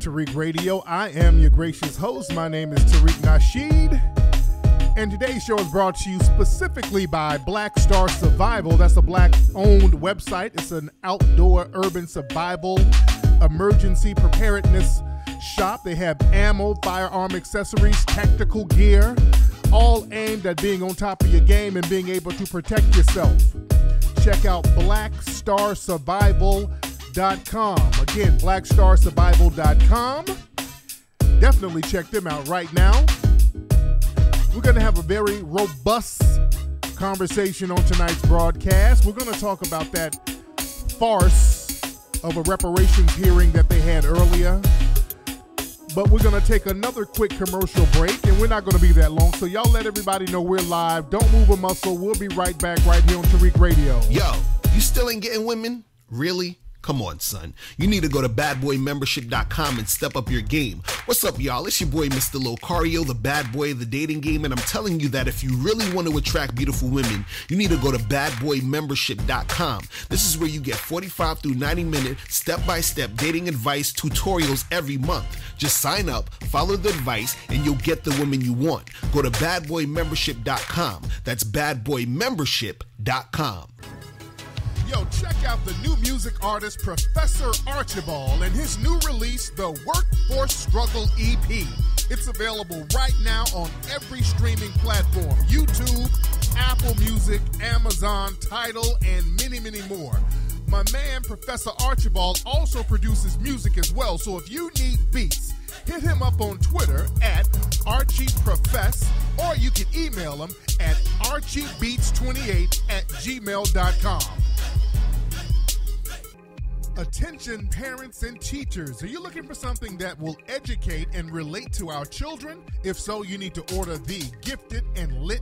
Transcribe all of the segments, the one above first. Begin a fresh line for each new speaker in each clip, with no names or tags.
Tariq Radio. I am your gracious host. My name is Tariq Nasheed. And today's show is brought to you specifically by Black Star Survival. That's a black owned website. It's an outdoor urban survival emergency preparedness shop. They have ammo, firearm accessories, tactical gear, all aimed at being on top of your game and being able to protect yourself. Check out blackstarsurvival.com. Again, blackstarsurvival.com. Definitely check them out right now. We're going to have a very robust conversation on tonight's broadcast. We're going to talk about that farce of a reparations hearing that they had earlier. But we're going to take another quick commercial break, and we're not going to be that long. So, y'all let everybody know we're live. Don't move a muscle. We'll be right back right here on Tariq Radio.
Yo, you still ain't getting women? Really? Come on, son. You need to go to badboymembership.com and step up your game. What's up, y'all? It's your boy, Mr. Locario, the bad boy of the dating game, and I'm telling you that if you really want to attract beautiful women, you need to go to badboymembership.com. This is where you get 45 through 90 minute step by step dating advice tutorials every month. Just sign up, follow the advice, and you'll get the women you want. Go to badboymembership.com. That's badboymembership.com.
Yo, check out the new music artist Professor Archibald and his new release, The Workforce Struggle EP. It's available right now on every streaming platform YouTube, Apple Music, Amazon, Tidal, and many, many more. My man, Professor Archibald, also produces music as well, so if you need beats, hit him up on Twitter at ArchieProfess, or you can email him at archiebeats28 at gmail.com. Attention, parents and teachers. Are you looking for something that will educate and relate to our children? If so, you need to order the Gifted and Lit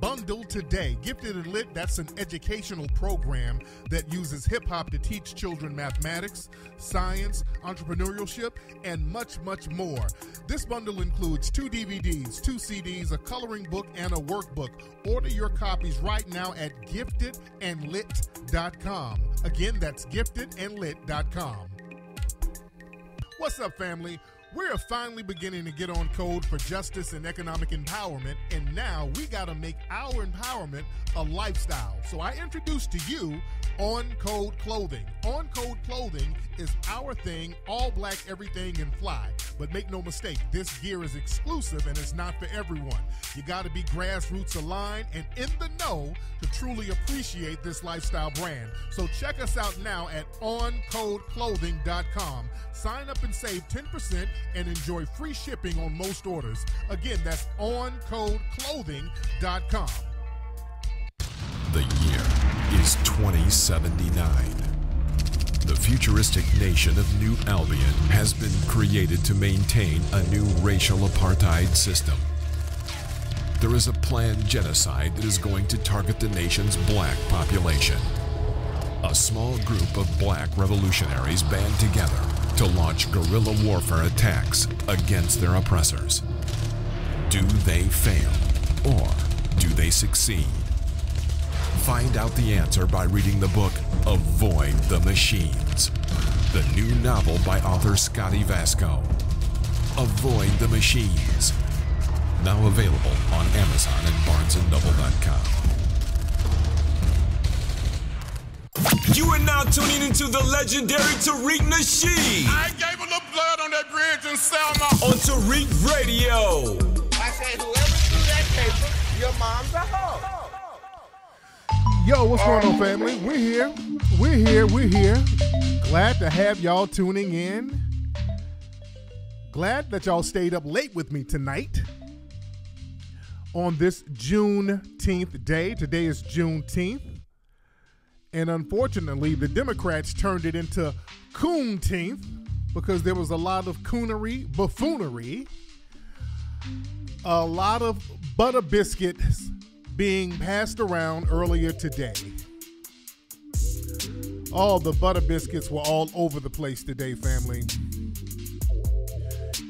bundle today. Gifted and Lit, that's an educational program that uses hip hop to teach children mathematics, science, entrepreneurship, and much, much more. This bundle includes two DVDs, two CDs, a coloring book, and a workbook. Order your copies right now at giftedandlit.com. Again, that's giftedandlit.com. What's up, family? We're finally beginning to get on code for justice and economic empowerment, and now we got to make our empowerment a lifestyle. So I introduce to you On Code Clothing. On Code Clothing is our thing, all black, everything, and fly. But make no mistake, this gear is exclusive and it's not for everyone. You got to be grassroots aligned and in the know to truly appreciate this lifestyle brand. So check us out now at OnCodeClothing.com. Sign up and save 10% and enjoy free shipping on most orders. Again, that's OnCodeClothing.com.
The year is 2079. The futuristic nation of New Albion has been created to maintain a new racial apartheid system. There is a planned genocide that is going to target the nation's black population. A small group of black revolutionaries band together to launch guerrilla warfare attacks against their oppressors. Do they fail or do they succeed? Find out the answer by reading the book Avoid the Machines, the new novel by author Scotty Vasco. Avoid the Machines. Now available on Amazon and BarnesandNoble.com.
You are now tuning into the legendary Tariq Nasheed
I gave a little blood on that bridge in Selma.
on Tariq Radio.
I said, whoever threw that paper, your mom's a hoe.
Yo, what's going on, family? We're here. We're here. We're here. Glad to have y'all tuning in. Glad that y'all stayed up late with me tonight on this Juneteenth day. Today is Juneteenth. And unfortunately, the Democrats turned it into Coonteenth because there was a lot of coonery, buffoonery, a lot of butter biscuits being passed around earlier today. All the butter biscuits were all over the place today, family.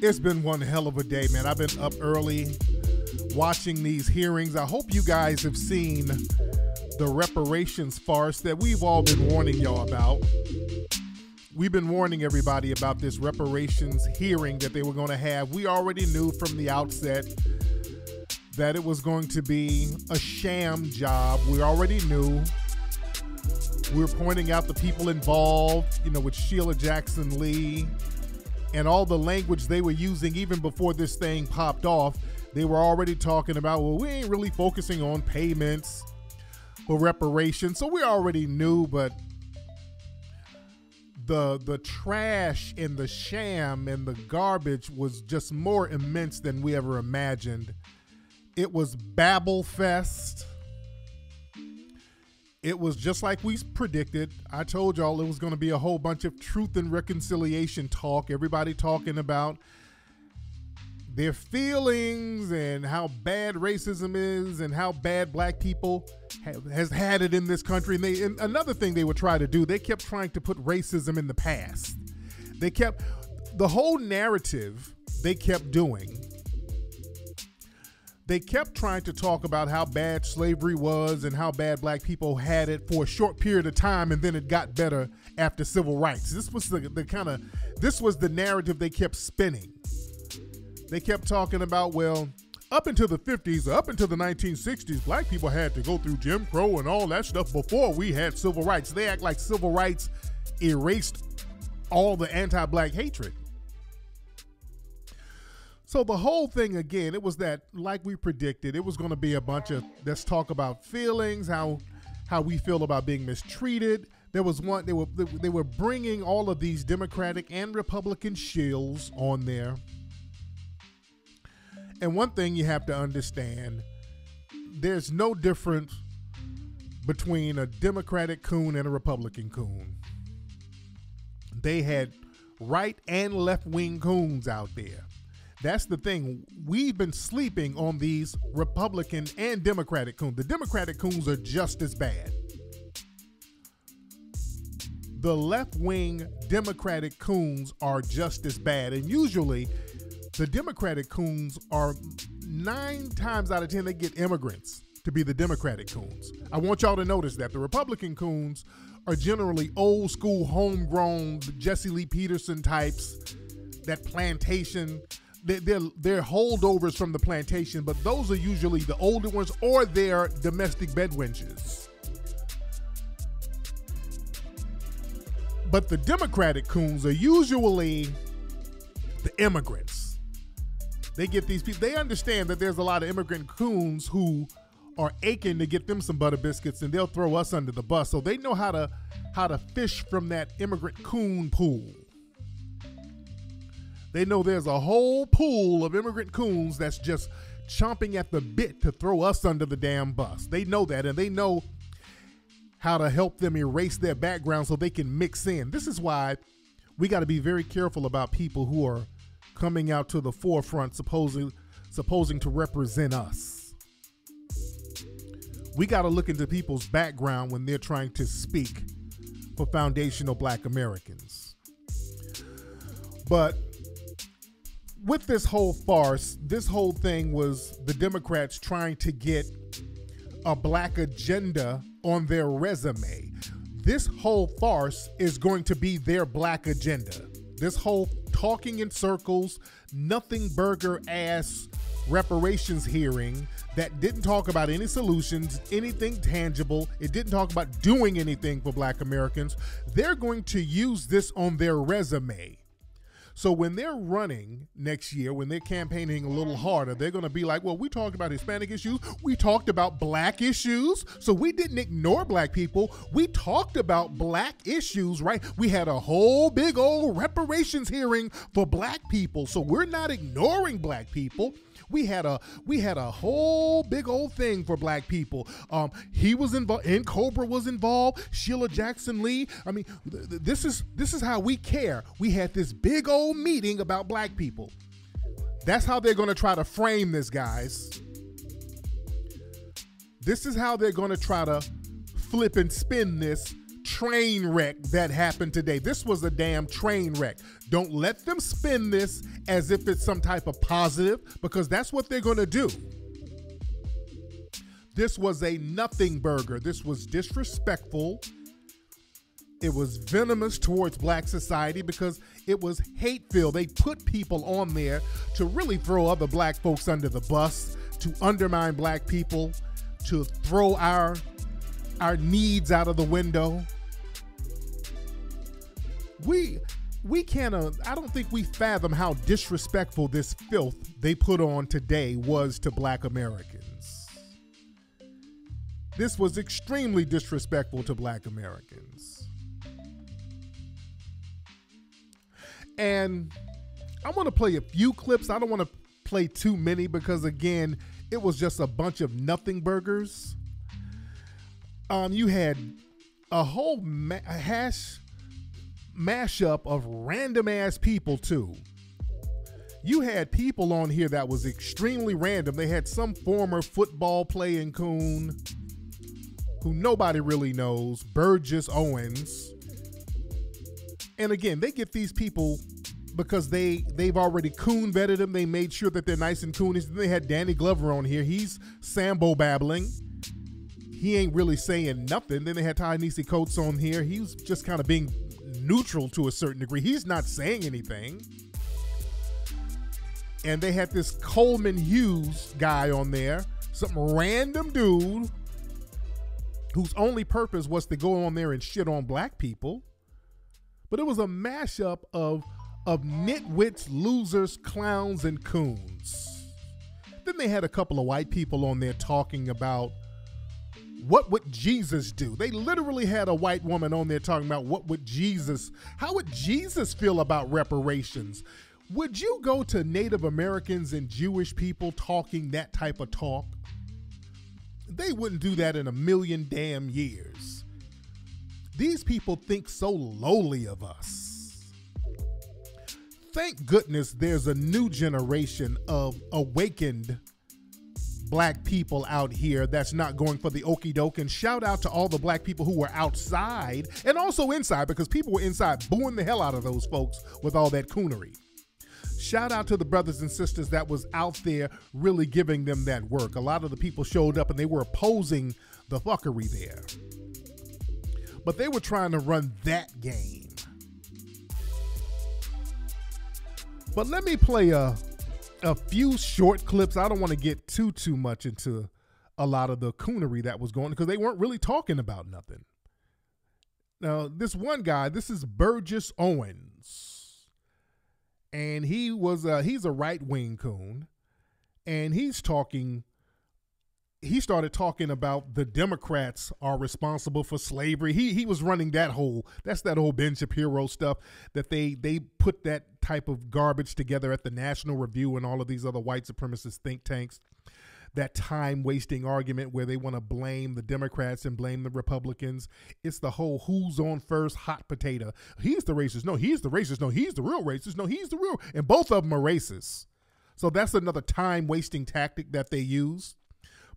It's been one hell of a day, man. I've been up early watching these hearings. I hope you guys have seen the reparations farce that we've all been warning y'all about. We've been warning everybody about this reparations hearing that they were going to have. We already knew from the outset that it was going to be a sham job. We already knew. We were pointing out the people involved, you know, with Sheila Jackson Lee and all the language they were using even before this thing popped off. They were already talking about, well, we ain't really focusing on payments for reparations. So we already knew, but the the trash and the sham and the garbage was just more immense than we ever imagined. It was Babel Fest. It was just like we predicted. I told y'all it was going to be a whole bunch of truth and reconciliation talk. Everybody talking about their feelings and how bad racism is and how bad black people have, has had it in this country. And, they, and another thing they would try to do, they kept trying to put racism in the past. They kept the whole narrative they kept doing. They kept trying to talk about how bad slavery was and how bad black people had it for a short period of time and then it got better after civil rights. This was the, the kind of this was the narrative they kept spinning they kept talking about, well, up until the 50s, up until the 1960s, black people had to go through Jim Crow and all that stuff before we had civil rights. They act like civil rights erased all the anti black hatred. So the whole thing again, it was that like we predicted, it was going to be a bunch of let's talk about feelings, how how we feel about being mistreated. There was one they were they were bringing all of these Democratic and Republican shills on there and one thing you have to understand there's no difference between a Democratic coon and a Republican coon. They had right and left wing coons out there. That's the thing. We've been sleeping on these Republican and Democratic coons. The Democratic coons are just as bad. The left wing Democratic coons are just as bad. And usually the Democratic coons are nine times out of ten they get immigrants to be the Democratic coons. I want y'all to notice that the Republican coons are generally old school, homegrown Jesse Lee Peterson types. That plantation, they're, they're, holdovers from the plantation, but those are usually the older ones or they're domestic bedwenches. But the Democratic coons are usually the immigrants they get these people. They understand that there's a lot of immigrant coons who are aching to get them some butter biscuits, and they'll throw us under the bus. So they know how to how to fish from that immigrant coon pool. They know there's a whole pool of immigrant coons that's just chomping at the bit to throw us under the damn bus. They know that, and they know how to help them erase their background so they can mix in. This is why we got to be very careful about people who are coming out to the forefront supposing supposing to represent us. We got to look into people's background when they're trying to speak for foundational black Americans. But with this whole farce, this whole thing was the Democrats trying to get a black agenda on their resume. This whole farce is going to be their black agenda. This whole talking in circles, nothing burger ass reparations hearing that didn't talk about any solutions, anything tangible. It didn't talk about doing anything for black Americans. They're going to use this on their resume. So when they're running next year, when they're campaigning a little harder, they're going to be like, well, we talked about Hispanic issues. We talked about black issues. So we didn't ignore black people. We talked about black issues, right? We had a whole big old reparations hearing for black people. So we're not ignoring black people. We had a we had a whole big old thing for black people. Um, he was involved, N'COBRA was involved. Sheila Jackson Lee. I mean, th- th- this is this is how we care. We had this big old meeting about black people. That's how they're going to try to frame this, guys. This is how they're going to try to flip and spin this train wreck that happened today. This was a damn train wreck. Don't let them spin this as if it's some type of positive because that's what they're going to do. This was a nothing burger. This was disrespectful. It was venomous towards black society because it was hate filled. They put people on there to really throw other black folks under the bus, to undermine black people, to throw our our needs out of the window. We we can't uh, I don't think we fathom how disrespectful this filth they put on today was to black Americans. This was extremely disrespectful to black Americans. And I want to play a few clips. I don't want to play too many because again, it was just a bunch of nothing burgers. Um, you had a whole ma- hash mashup of random ass people too. You had people on here that was extremely random. They had some former football playing coon who nobody really knows, Burgess Owens. And again, they get these people because they they've already coon vetted them. They made sure that they're nice and coonish. Then they had Danny Glover on here. He's Sambo babbling. He ain't really saying nothing. Then they had Ta-Nehisi Coates on here. He was just kind of being neutral to a certain degree. He's not saying anything. And they had this Coleman Hughes guy on there, some random dude whose only purpose was to go on there and shit on black people. But it was a mashup of of nitwits, losers, clowns, and coons. Then they had a couple of white people on there talking about what would Jesus do? They literally had a white woman on there talking about what would Jesus, how would Jesus feel about reparations? Would you go to Native Americans and Jewish people talking that type of talk? They wouldn't do that in a million damn years. These people think so lowly of us. Thank goodness there's a new generation of awakened black people out here that's not going for the okey doke. And shout out to all the black people who were outside and also inside because people were inside booing the hell out of those folks with all that coonery. Shout out to the brothers and sisters that was out there really giving them that work. A lot of the people showed up and they were opposing the fuckery there. But they were trying to run that game. But let me play a a few short clips. I don't want to get too too much into a lot of the coonery that was going because they weren't really talking about nothing. Now, this one guy, this is Burgess Owens, and he was a, he's a right wing coon, and he's talking. He started talking about the Democrats are responsible for slavery. He he was running that whole that's that whole Ben Shapiro stuff that they they put that type of garbage together at the National Review and all of these other white supremacist think tanks that time wasting argument where they want to blame the Democrats and blame the Republicans. It's the whole who's on first hot potato. He's the racist. No, he's the racist. No, he's the real racist. No, he's the real. And both of them are racist. So that's another time wasting tactic that they use.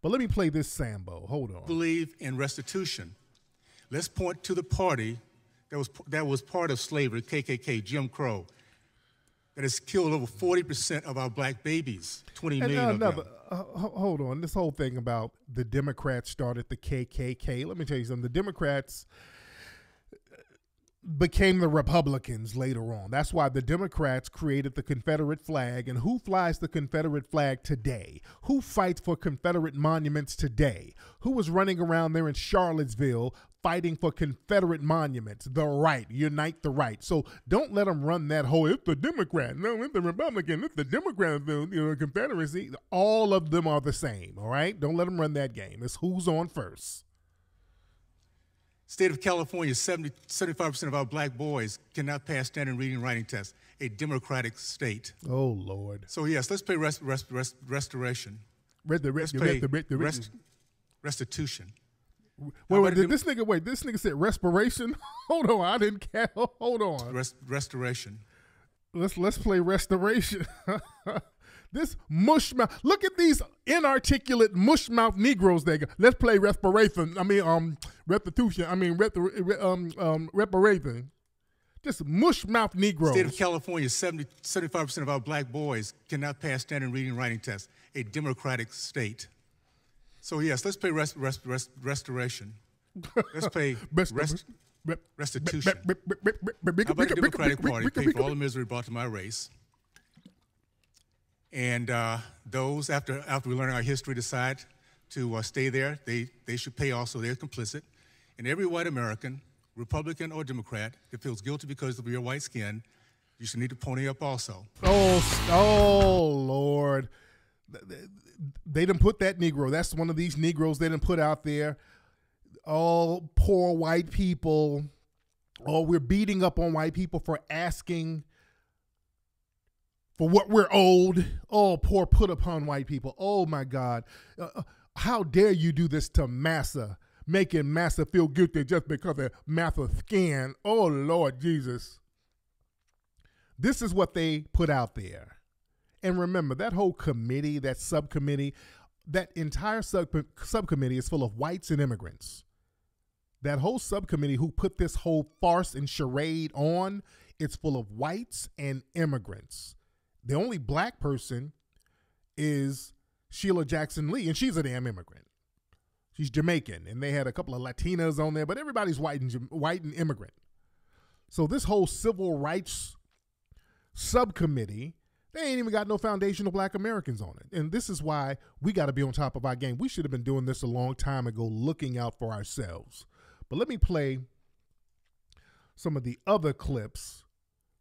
But let me play this Sambo. Hold on.
Believe in restitution. Let's point to the party that was that was part of slavery, KKK, Jim Crow, that has killed over 40% of our black babies, 20
And
million
uh,
of them.
uh, hold on. This whole thing about the Democrats started the KKK. Let me tell you something. The Democrats became the Republicans later on. That's why the Democrats created the Confederate flag. And who flies the Confederate flag today? Who fights for Confederate monuments today? Who was running around there in Charlottesville fighting for Confederate monuments? The right. Unite the right. So don't let them run that whole, it's the Democrat. No, it's the Republican. It's the Democrat, you know, Confederacy. All of them are the same. All right? Don't let them run that game. It's who's on first.
State of California, 70, 75% of our black boys cannot pass standard reading and writing tests, a democratic state.
Oh, Lord.
So, yes, let's play rest, rest, rest, restoration.
Read the, read
Let's
the,
play
the,
rest, restitution.
Wait, wait, did this nigga wait? This nigga said respiration. hold on, I didn't care. Hold on.
Rest, restoration.
Let's let's play restoration. This mush mouth. Look at these inarticulate mush mouth Negroes. They go. Let's play respiration. I mean, um, restitution. I mean, rep, um, um, reparation. Just mushmouth Negroes.
State of California, 70, 75% of our black boys cannot pass standard reading and writing tests. A democratic state. So yes, let's pay rest, rest, rest, restoration. Let's pay rest, restitution. How about the Democratic Party pay for all the misery brought to my race? And uh, those, after, after we learn our history, decide to uh, stay there, they, they should pay also. They're complicit. And every white American, Republican or Democrat, that feels guilty because of your white skin, you should need to pony up also.
Oh, oh, Lord. They didn't put that Negro. That's one of these Negroes they didn't put out there. All poor white people. Oh, we're beating up on white people for asking for what we're owed. Oh, poor put upon white people. Oh my God. Uh, uh, how dare you do this to Massa, making Massa feel guilty just because of Massa's skin. Oh, Lord Jesus. This is what they put out there. And remember, that whole committee, that subcommittee, that entire sub- subcommittee is full of whites and immigrants. That whole subcommittee who put this whole farce and charade on, it's full of whites and immigrants. The only black person is Sheila Jackson Lee, and she's a damn immigrant. She's Jamaican, and they had a couple of Latinas on there, but everybody's white and white and immigrant. So this whole civil rights subcommittee, they ain't even got no foundational black Americans on it. And this is why we got to be on top of our game. We should have been doing this a long time ago, looking out for ourselves. But let me play some of the other clips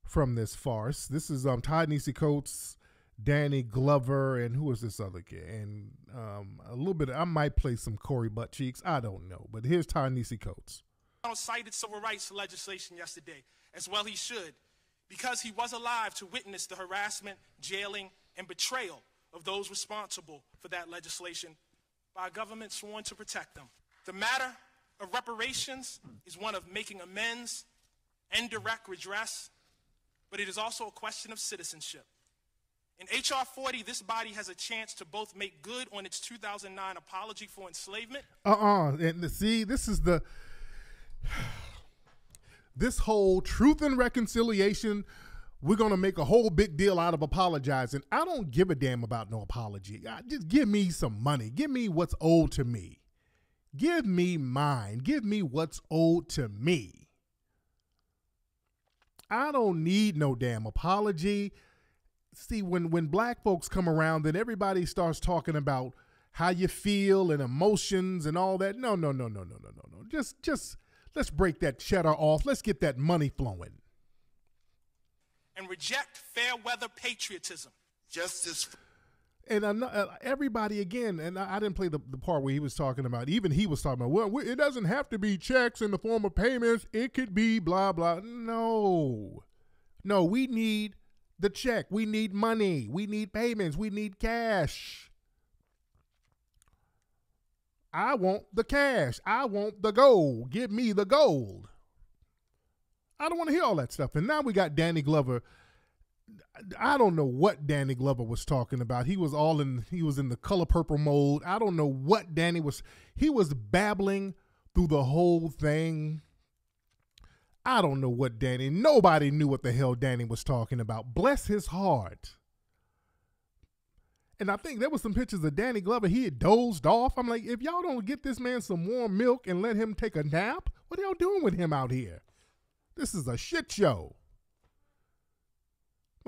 from this farce. This is um Ta-Nehisi Coates, Danny Glover, and who is this other kid? And um, a little bit. I might play some Corey Butt Cheeks. I don't know, but here's Ta-Nehisi Coates.
Cited civil rights legislation yesterday, as well he should, because he was alive to witness the harassment, jailing, and betrayal of those responsible for that legislation by a government sworn to protect them. The matter of reparations is one of making amends and direct redress but it is also a question of citizenship. In H.R. 40, this body has a chance to both make good on its 2009 apology for enslavement.
Uh uh And see, this is the. This whole truth and reconciliation, we're going to make a whole big deal out of apologizing. I don't give a damn about no apology. I, Just give me some money. Give me what's owed to me. Give me mine. Give me what's owed to me. I don't need no damn apology. See, when when black folks come around, then everybody starts talking about how you feel and emotions and all that. No, no, no, no, no, no, no, no. Just just let's break that cheddar off. Let's get that money flowing.
And reject fair weather patriotism.
Justice
and uh, everybody again, and I, I didn't play the, the part where he was talking about. Even he was talking about, well, it doesn't have to be checks in the form of payments. It could be blah blah. No, no, we need the check. We need money. We need payments. We need cash. I want the cash. I want the gold. Give me the gold. I don't want to hear all that stuff. And now we got Danny Glover I don't know what Danny Glover was talking about. He was all in he was in the color purple mode. I don't know what Danny was he was babbling through the whole thing. I don't know what Danny nobody knew what the hell Danny was talking about. Bless his heart. And I think there was some pictures of Danny Glover. He had dozed off. I'm like, if y'all don't get this man some warm milk and let him take a nap, what are y'all doing with him out here? This is a shit show.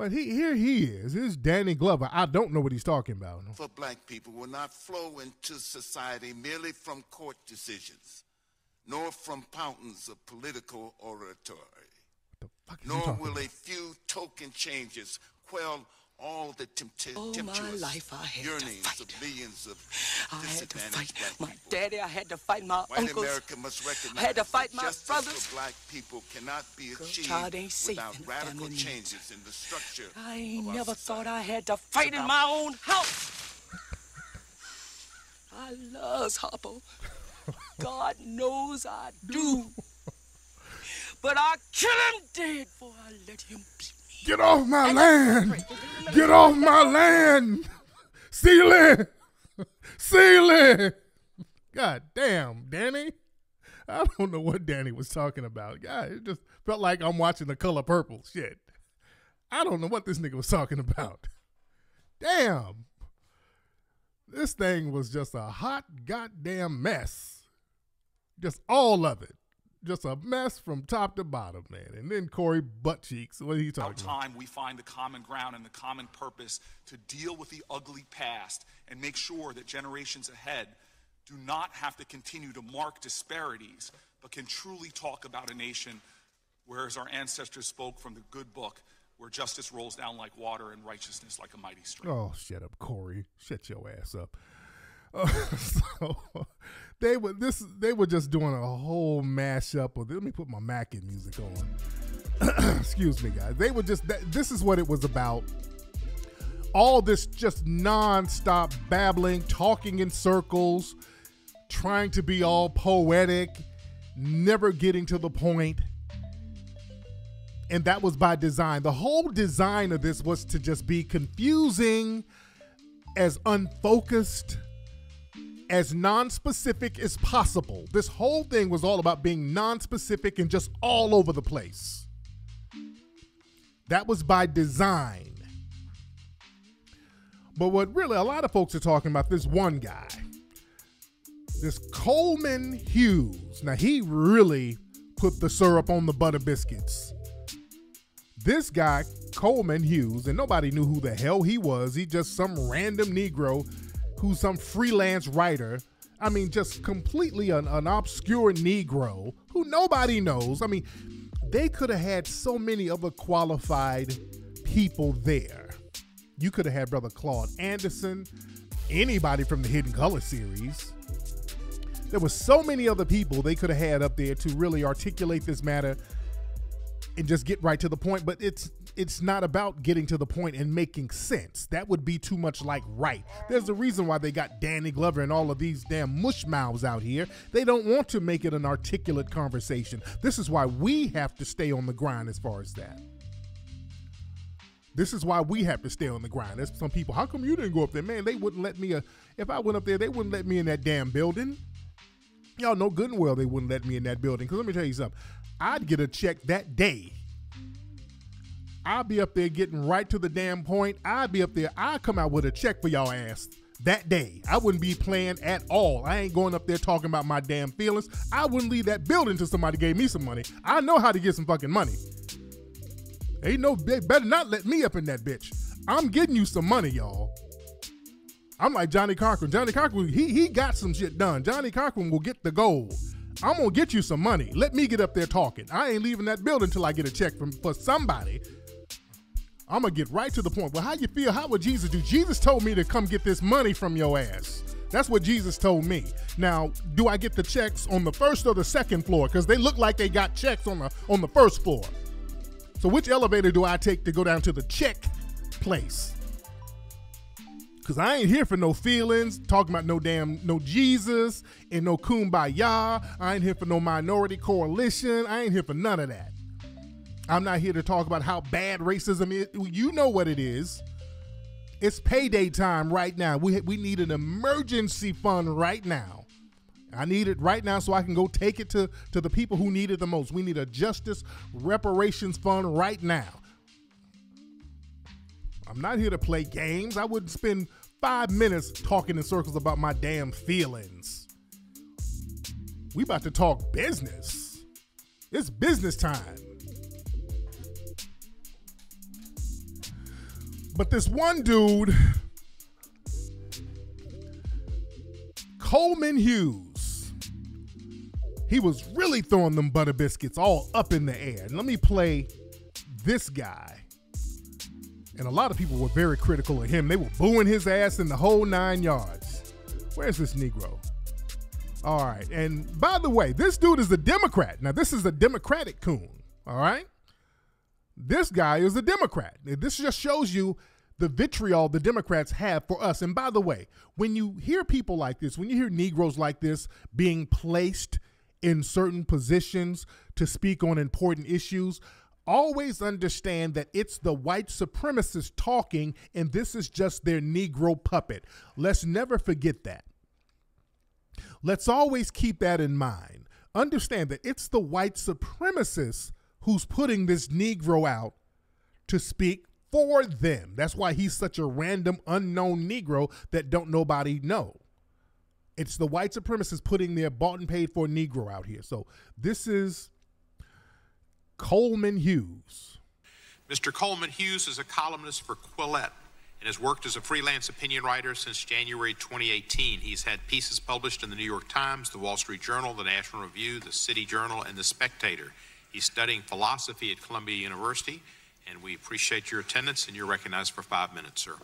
But he, here he is. This is Danny Glover. I don't know what he's talking about.
For black people will not flow into society merely from court decisions, nor from fountains of political oratory. Nor will a few token changes quell all the tempti-
oh,
temptuous
life I had
yearnings
to fight.
of millions of
I had to fight my
people.
daddy. I had to fight my
White
uncles.
America must recognize
I had to fight my
justice
brothers.
for black people cannot be
Girl,
achieved
child ain't safe
without
in
radical changes in the structure.
I
of
ain't
our
never
society.
thought I had to fight in my own house. I loves Harpo. God knows I do. But I kill him dead before I let him beat me.
Get off my land! Get off my land! Ceiling. Ceiling. God damn, Danny. I don't know what Danny was talking about. God, it just felt like I'm watching the color purple shit. I don't know what this nigga was talking about. Damn. This thing was just a hot goddamn mess. Just all of it. Just a mess from top to bottom, man. And then Corey butt cheeks. What are you talking
about? time we find the common ground and the common purpose to deal with the ugly past and make sure that generations ahead do not have to continue to mark disparities, but can truly talk about a nation whereas our ancestors spoke from the good book where justice rolls down like water and righteousness like a mighty stream.
Oh, shut up, Corey. Shut your ass up. Uh, so they were this they were just doing a whole mashup of let me put my Mackin music on. Excuse me, guys. They were just this is what it was about. All this just non-stop babbling, talking in circles, trying to be all poetic, never getting to the point and that was by design. The whole design of this was to just be confusing, as unfocused, as non-specific as possible. This whole thing was all about being non-specific and just all over the place. That was by design. But what really a lot of folks are talking about this one guy, this Coleman Hughes. Now he really put the syrup on the butter biscuits this guy, Coleman Hughes, and nobody knew who the hell he was. He just some random Negro who's some freelance writer. I mean, just completely an, an obscure Negro who nobody knows. I mean, they could have had so many other qualified people there. You could have had Brother Claude Anderson, anybody from the Hidden Color series. There were so many other people they could have had up there to really articulate this matter and just get right to the point but it's it's not about getting to the point and making sense that would be too much like right there's a reason why they got danny glover and all of these damn mush mouths out here they don't want to make it an articulate conversation this is why we have to stay on the grind as far as that this is why we have to stay on the grind. There's some people. How come you didn't go up there, man? They wouldn't let me. Uh, if I went up there, they wouldn't let me in that damn building. Y'all know good and well they wouldn't let me in that building. Because let me tell you something. I'd get a check that day. I'd be up there getting right to the damn point. I'd be up there. I'd come out with a check for y'all ass that day. I wouldn't be playing at all. I ain't going up there talking about my damn feelings. I wouldn't leave that building till somebody gave me some money. I know how to get some fucking money. Ain't no they better not let me up in that bitch. I'm getting you some money, y'all. I'm like Johnnie Cochran. Johnnie Cochran, he he got some shit done. Johnnie Cochran will get the gold. I'm gonna get you some money. Let me get up there talking. I ain't leaving that building until I get a check from for somebody. I'm gonna get right to the point. Well, how you feel? How would Jesus do? Jesus told me to come get this money from your ass. That's what Jesus told me. Now, do I get the checks on the first or the second floor? Because they look like they got checks on the on the first floor. So which elevator do I take to go down to the check place? Cause I ain't here for no feelings, talking about no damn no Jesus and no kumbaya. I ain't here for no minority coalition. I ain't here for none of that. I'm not here to talk about how bad racism is. You know what it is. It's payday time right now. We we need an emergency fund right now. I need it right now so I can go take it to, to the people who need it the most. We need a justice reparations fund right now. I'm not here to play games. I wouldn't spend five minutes talking in circles about my damn feelings. We about to talk business. It's business time. But this one dude, Coleman Hughes, he was really throwing them butter biscuits all up in the air. And let me play this guy and a lot of people were very critical of him. They were booing his ass in the whole nine yards. Where's this Negro? All right. And by the way, this dude is a Democrat. Now, this is a Democratic coon. All right. This guy is a Democrat. This just shows you the vitriol the Democrats have for us. And by the way, when you hear people like this, when you hear Negroes like this being placed in certain positions to speak on important issues, always understand that it's the white supremacists talking and this is just their Negro puppet. Let's never forget that. Let's always keep that in mind. Understand that it's the white supremacists who's putting this Negro out to speak for them. That's why he's such a random unknown Negro that don't nobody know. It's the white supremacists putting their bought and paid for Negro out here. So this is Coleman Hughes.
Mr. Coleman Hughes is a columnist for Quillette and has worked as a freelance opinion writer since January 2018. He's had pieces published in the New York Times, the Wall Street Journal, the National Review, the City Journal, and the Spectator. He's studying philosophy at Columbia University, and we appreciate your attendance, and you're recognized for five minutes, sir.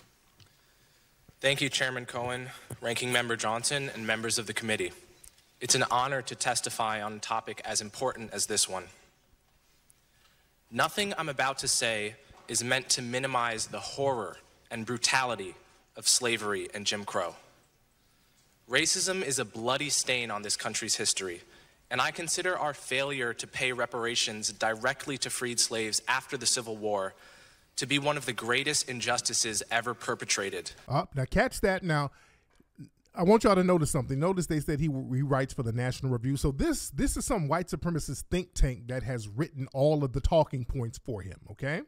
Thank you, Chairman Cohen, Ranking Member Johnson, and members of the committee. It's an honor to testify on a topic as important as this one. Nothing I'm about to say is meant to minimize the horror and brutality of slavery and Jim Crow. Racism is a bloody stain on this country's history, and I consider our failure to pay reparations directly to freed slaves after the Civil War to be one of the greatest injustices ever perpetrated.
Uh, now, catch that. Now, I want y'all to notice something. Notice they said he, he writes for the National Review. So this this is some white supremacist think tank that has written all of the talking points for him. Okay,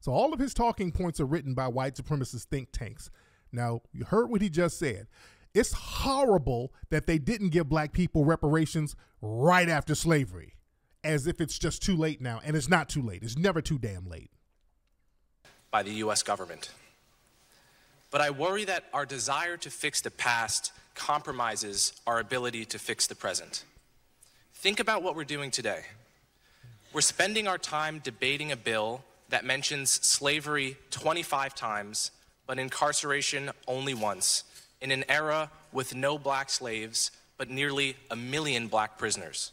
so all of his talking points are written by white supremacist think tanks. Now you heard what he just said. It's horrible that they didn't give black people reparations right after slavery, as if it's just too late now, and it's not too late. It's never too damn late
by the U.S. government. But I worry that our desire to fix the past compromises our ability to fix the present. Think about what we're doing today. We're spending our time debating a bill that mentions slavery 25 times, but incarceration only once, in an era with no black slaves, but nearly a million black prisoners.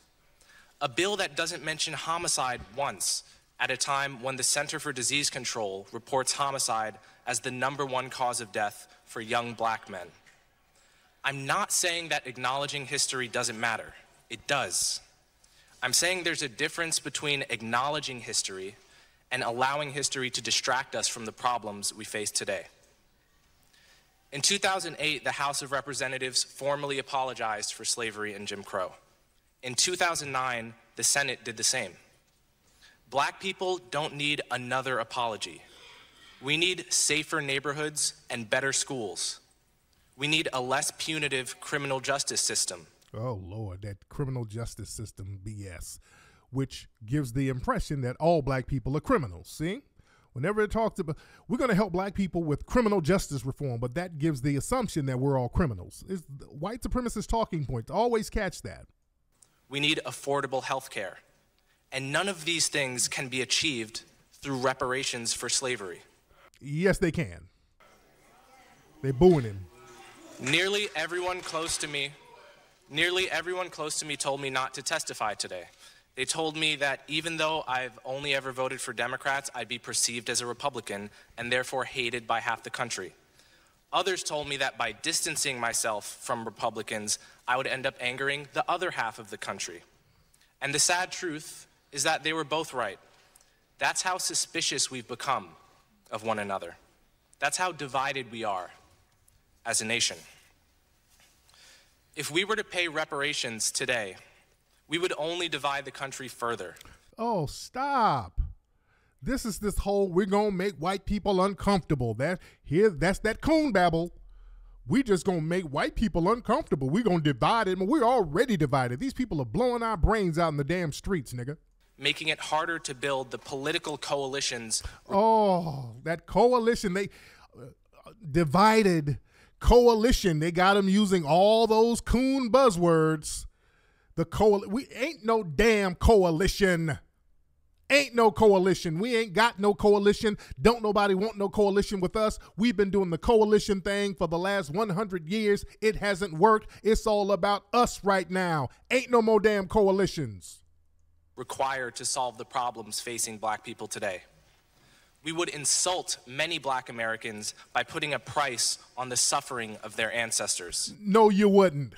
A bill that doesn't mention homicide once, at a time when the Center for Disease Control reports homicide as the number one cause of death for young black men. I'm not saying that acknowledging history doesn't matter. It does. I'm saying there's a difference between acknowledging history and allowing history to distract us from the problems we face today. In 2008, the House of Representatives formally apologized for slavery and Jim Crow. In 2009, the Senate did the same. Black people don't need another apology. We need safer neighborhoods and better schools. We need a less punitive criminal justice system.
Oh, Lord, that criminal justice system BS, which gives the impression that all black people are criminals. See? Whenever it talks about, we're going to help black people with criminal justice reform, but that gives the assumption that we're all criminals. It's white supremacist talking point. Always catch that.
We need affordable health care. And none of these things can be achieved through reparations for slavery.
Yes, they can. They're booing him.
Nearly everyone close to me, nearly everyone close to me told me not to testify today. They told me that even though I've only ever voted for Democrats, I'd be perceived as a Republican and therefore hated by half the country. Others told me that by distancing myself from Republicans, I would end up angering the other half of the country. And the sad truth is that they were both right. That's how suspicious we've become of one another. That's how divided we are as a nation. If we were to pay reparations today, we would only divide the country further.
Oh, stop. This is this whole we're gonna make white people uncomfortable. That here that's that coon babble. We just gonna make white people uncomfortable. We're gonna divide it, we're already divided. These people are blowing our brains out in the damn streets, nigga
making it harder to build the political coalitions.
Oh, that coalition they uh, divided coalition. They got them using all those coon buzzwords. The coal we ain't no damn coalition. Ain't no coalition. We ain't got no coalition. Don't nobody want no coalition with us. We've been doing the coalition thing for the last 100 years. It hasn't worked. It's all about us right now. Ain't no more damn coalitions
required to solve the problems facing black people today. We would insult many black Americans by putting a price on the suffering of their ancestors.
No, you wouldn't.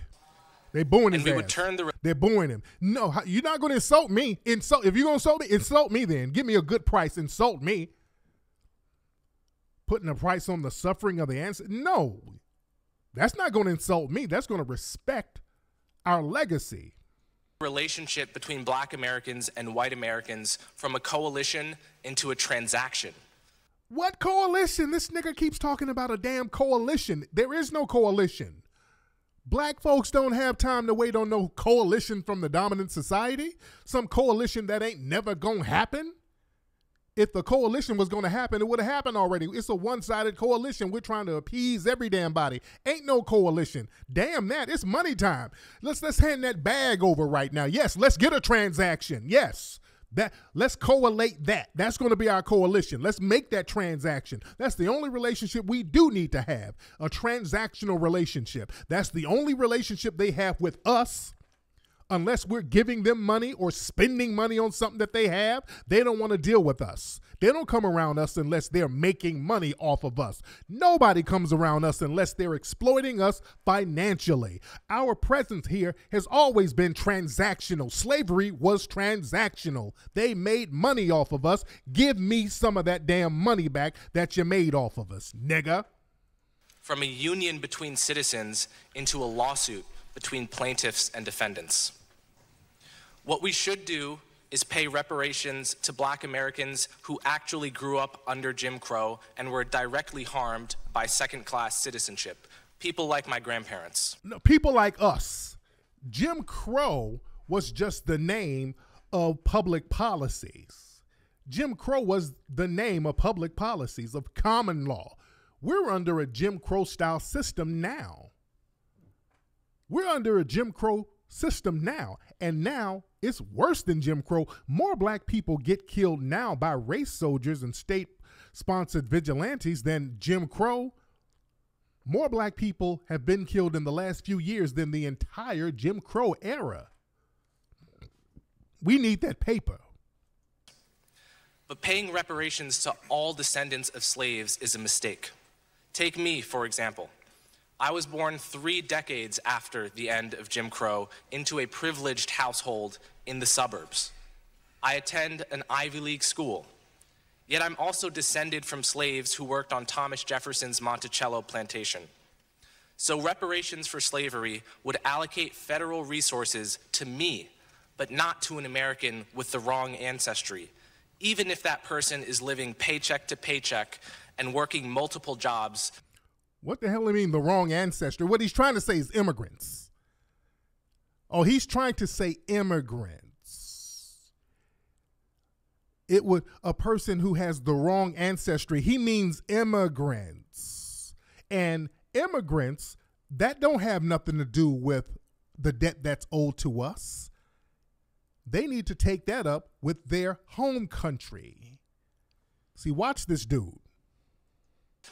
They booing his
and we
ass.
would turn the
They're booing him. No, you're not going to insult me. Insult if you're going to insult me, insult me. Then give me a good price. Insult me. Putting a price on the suffering of the answer. No, that's not going to insult me. That's going to respect our legacy.
relationship between black Americans and white Americans from a coalition into a transaction.
What coalition? This nigga keeps talking about a damn coalition. There is no coalition. Black folks don't have time to wait on no coalition from the dominant society. Some coalition that ain't never gonna happen. If the coalition was gonna happen, it would have happened already. It's a one-sided coalition. We're trying to appease every damn body. Ain't no coalition. Damn that. It's money time. Let's let's hand that bag over right now. Yes, let's get a transaction. Yes. That let's correlate that. That's going to be our coalition. Let's make that transaction. That's the only relationship we do need to have. A transactional relationship. That's the only relationship they have with us. Unless we're giving them money or spending money on something that they have, they don't want to deal with us. They don't come around us unless they're making money off of us. Nobody comes around us unless they're exploiting us financially. Our presence here has always been transactional. Slavery was transactional. They made money off of us. Give me some of that damn money back that you made off of us, nigga.
From a union between citizens into a lawsuit between plaintiffs and defendants. What we should do is pay reparations to black Americans who actually grew up under Jim Crow and were directly harmed by second class citizenship. People like my grandparents.
No, people like us. Jim Crow was just the name of public policies. Jim Crow was the name of public policies of common law. We're under a Jim Crow style system now. We're under a Jim Crow system now. And now it's worse than Jim Crow. More black people get killed now by race soldiers and state sponsored vigilantes than Jim Crow. More black people have been killed in the last few years than the entire Jim Crow era. We need that paper.
But paying reparations to all descendants of slaves is a mistake. Take me, for example. I was born three decades after the end of Jim Crow into a privileged household in the suburbs. I attend an Ivy League school. Yet I'm also descended from slaves who worked on Thomas Jefferson's Monticello plantation. So reparations for slavery would allocate federal resources to me, but not to an American with the wrong ancestry, even if that person is living paycheck to paycheck and working multiple jobs
What the hell do you mean the wrong ancestry? What he's trying to say is immigrants. Oh, he's trying to say immigrants. It would a person who has the wrong ancestry. He means immigrants. And immigrants that don't have nothing to do with the debt that's owed to us. They need to take that up with their home country. See, watch this dude.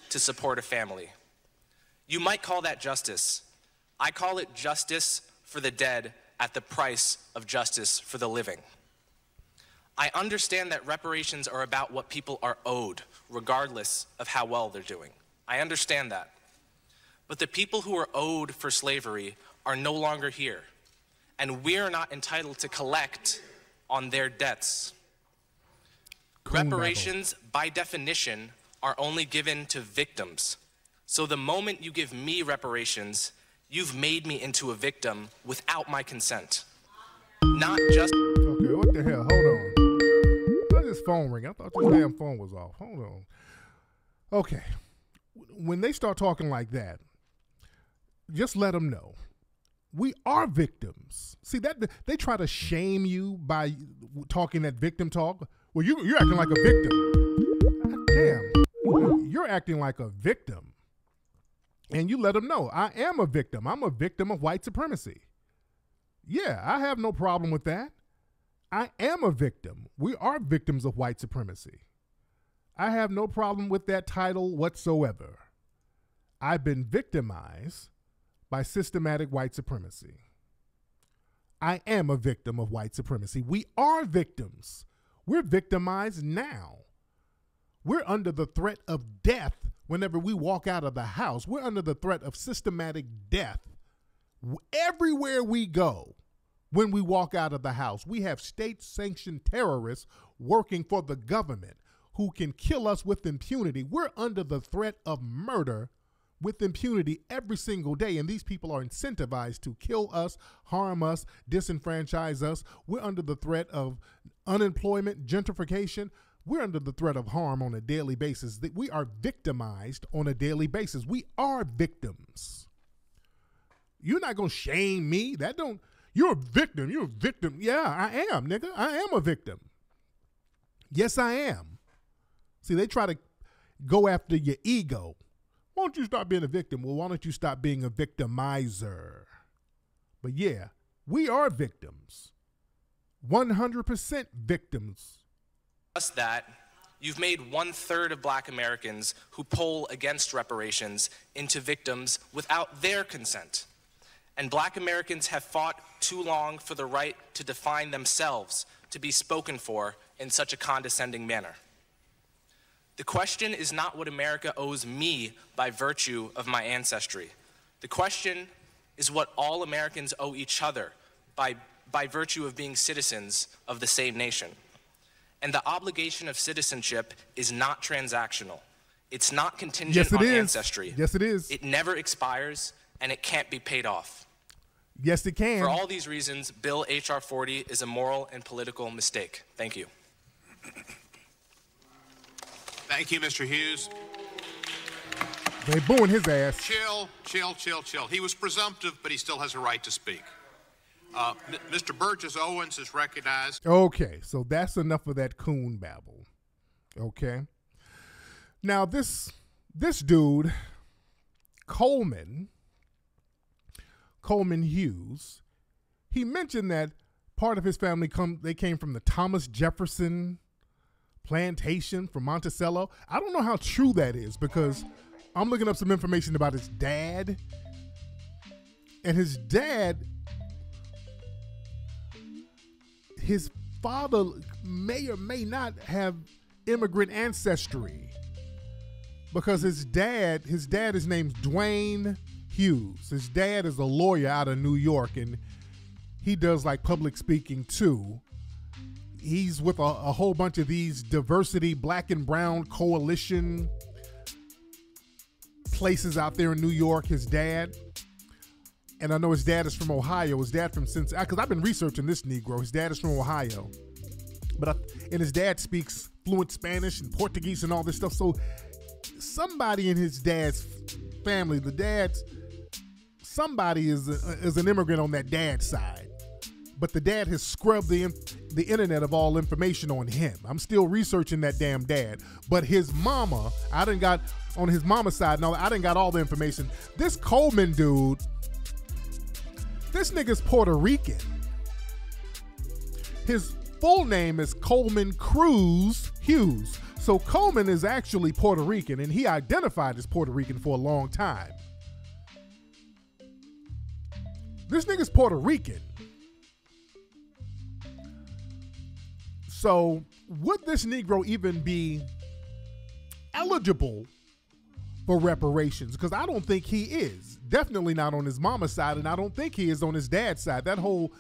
to support a family. You might call that justice. I call it justice for the dead at the price of justice for the living. I understand that reparations are about what people are owed, regardless of how well they're doing. I understand that. But the people who are owed for slavery are no longer here, and we're not entitled to collect on their debts. Reparations, by definition, are only given to victims. So the moment you give me reparations, you've made me into a victim without my consent. Not just.
Okay, what the hell? Hold on. Why this phone ring? I thought this damn phone was off. Hold on. Okay. When they start talking like that, just let them know. We are victims. See that they try to shame you by talking that victim talk. Well, you you're acting like a victim. Damn, you're acting like a victim, and you let them know I am a victim. I'm a victim of white supremacy. Yeah, I have no problem with that. I am a victim. We are victims of white supremacy. I have no problem with that title whatsoever. I've been victimized by systematic white supremacy. I am a victim of white supremacy. We are victims. We're victimized now. We're under the threat of death whenever we walk out of the house. We're under the threat of systematic death Everywhere we go, when we walk out of the house, we have state sanctioned terrorists working for the government who can kill us with impunity. We're under the threat of murder with impunity every single day. And these people are incentivized to kill us, harm us, disenfranchise us. We're under the threat of unemployment, gentrification. We're under the threat of harm on a daily basis. That we are victimized on a daily basis. We are victims. You're not gonna shame me. That don't. You're a victim. You're a victim. Yeah, I am, nigga. I am a victim. Yes, I am. See, they try to go after your ego why don't you stop being a victim? Well, why don't you stop being a victimizer? But yeah, we are victims. 100% victims.
Just that, you've made one third of black Americans who poll against reparations into victims without their consent. And black Americans have fought too long for the right to define themselves to be spoken for in such a condescending manner. The question is not what America owes me by virtue of my ancestry. The question is what all Americans owe each other by, by virtue of being citizens of the same nation. And the obligation of citizenship is not transactional. It's not contingent
yes, it
on
is.
ancestry.
Yes, it is.
It never expires and it can't be paid off.
Yes, it can.
For all these reasons, Bill H.R. 40 is a moral and political mistake. Thank you.
Thank you, Mr. Hughes.
They booing his ass.
Chill, chill, chill, chill. He was presumptive, but he still has a right to speak. Uh, Mr. Burgess Owens is recognized.
Okay, so that's enough of that coon babble. Okay. Now this this dude, Coleman, Coleman Hughes, he mentioned that part of his family come they came from the Thomas Jefferson plantation from Monticello. I don't know how true that is because I'm looking up some information about his dad. And his dad, his father may or may not have immigrant ancestry because his dad, his dad is named Dwayne Hughes. His dad is a lawyer out of New York and he does like public speaking too he's with a, a whole bunch of these diversity black and brown coalition places out there in New York. His dad, and I know his dad is from Ohio. His dad from since because I've been researching this Negro. His dad is from Ohio, but I, and his dad speaks fluent Spanish and Portuguese and all this stuff. So somebody in his dad's family, the dad's somebody is a, is an immigrant on that dad's side but the dad has scrubbed the the internet of all information on him. I'm still researching that damn dad, but his mama, I didn't got on his mama's side. No, I didn't got all the information. This Coleman dude, this nigga's Puerto Rican. His full name is Coleman Cruz Hughes. So Coleman is actually Puerto Rican, and he identified as Puerto Rican for a long time. This nigga's Puerto Rican. So, would this Negro even be eligible for reparations? Because I don't think he is. Definitely not on his mama's side, and I don't think he is on his dad's side. That whole,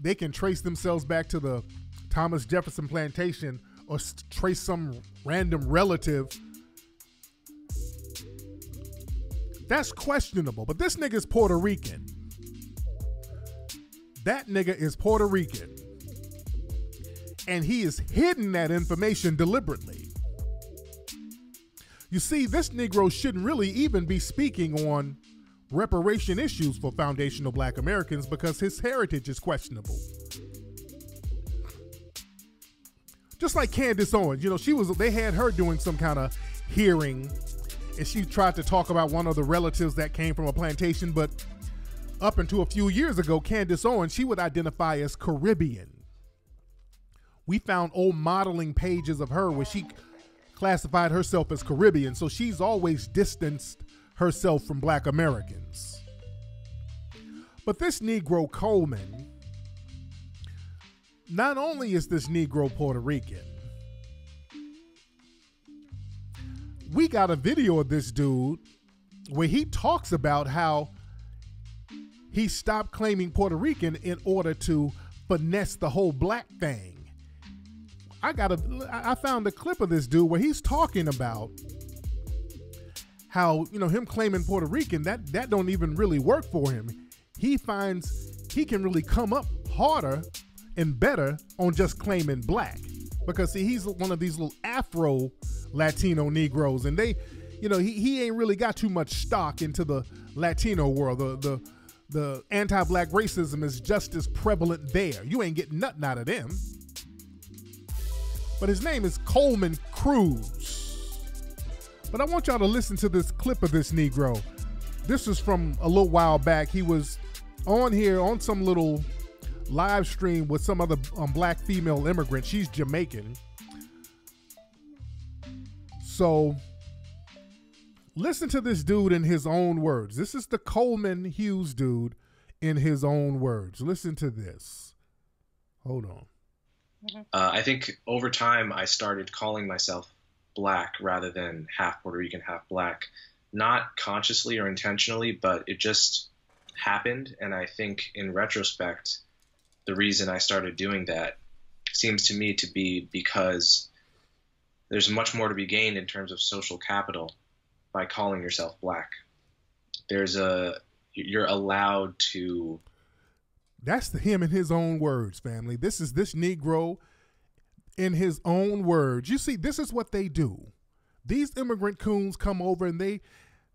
they can trace themselves back to the Thomas Jefferson plantation or trace some random relative. That's questionable. But this nigga is Puerto Rican. That nigga is Puerto Rican and he is hidden that information deliberately. You see, this Negro shouldn't really even be speaking on reparation issues for foundational black Americans because his heritage is questionable. Just like Candace Owens, you know, she was they had her doing some kind of hearing and she tried to talk about one of the relatives that came from a plantation, but up until a few years ago, Candace Owens, she would identify as Caribbean we found old modeling pages of her where she classified herself as Caribbean. So she's always distanced herself from black Americans. But this Negro Coleman, not only is this Negro Puerto Rican, we got a video of this dude where he talks about how he stopped claiming Puerto Rican in order to finesse the whole black thing. I got a I found a clip of this dude where he's talking about how, you know, him claiming Puerto Rican, that that don't even really work for him. He finds he can really come up harder and better on just claiming black. Because see, he's one of these little Afro Latino Negroes, and they, you know, he, he ain't really got too much stock into the Latino world. The the the anti-black racism is just as prevalent there. You ain't getting nothing out of them. But his name is Coleman Cruz. But I want y'all to listen to this clip of this Negro. This is from a little while back. He was on here on some little live stream with some other um, black female immigrant. She's Jamaican. So listen to this dude in his own words. This is the Coleman Hughes dude in his own words. Listen to this. Hold on.
Uh, I think over time I started calling myself black rather than half Puerto Rican, half black. Not consciously or intentionally, but it just happened. And I think in retrospect, the reason I started doing that seems to me to be because there's much more to be gained in terms of social capital by calling yourself black. There's a you're allowed to
That's the him in his own words, family. This is this Negro in his own words. You see, this is what they do. These immigrant coons come over and they